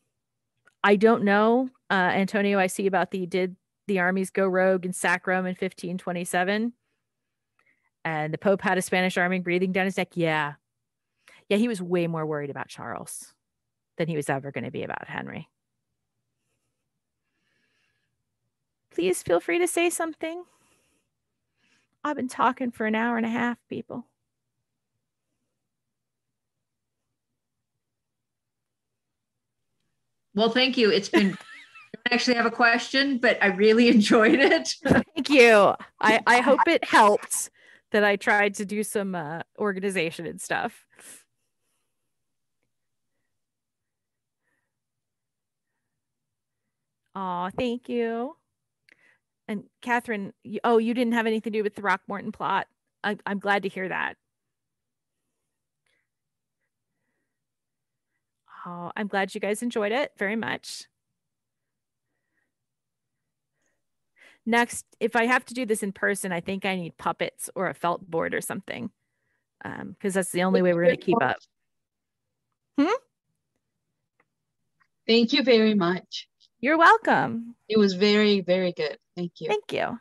I don't know, uh, Antonio. I see about the did the armies go rogue and sack Rome in 1527, and the Pope had a Spanish army breathing down his neck. Yeah, yeah, he was way more worried about Charles than he was ever going to be about Henry. please feel free to say something. I've been talking for an hour and a half, people. Well, thank you. It's been I actually have a question, but I really (laughs) enjoyed it. thank you. I, I hope it helped that I tried to do some uh, organization and stuff. Oh, thank you. And Catherine, you, oh, you didn't have anything to do with the Throckmorton plot. I, I'm glad to hear that. Oh, I'm glad you guys enjoyed it very much. Next, if I have to do this in person, I think I need puppets or a felt board or something, because um, that's the only way we're going to keep up. Hmm? Thank you very much. You're welcome. It was very, very good. Thank you. Thank you.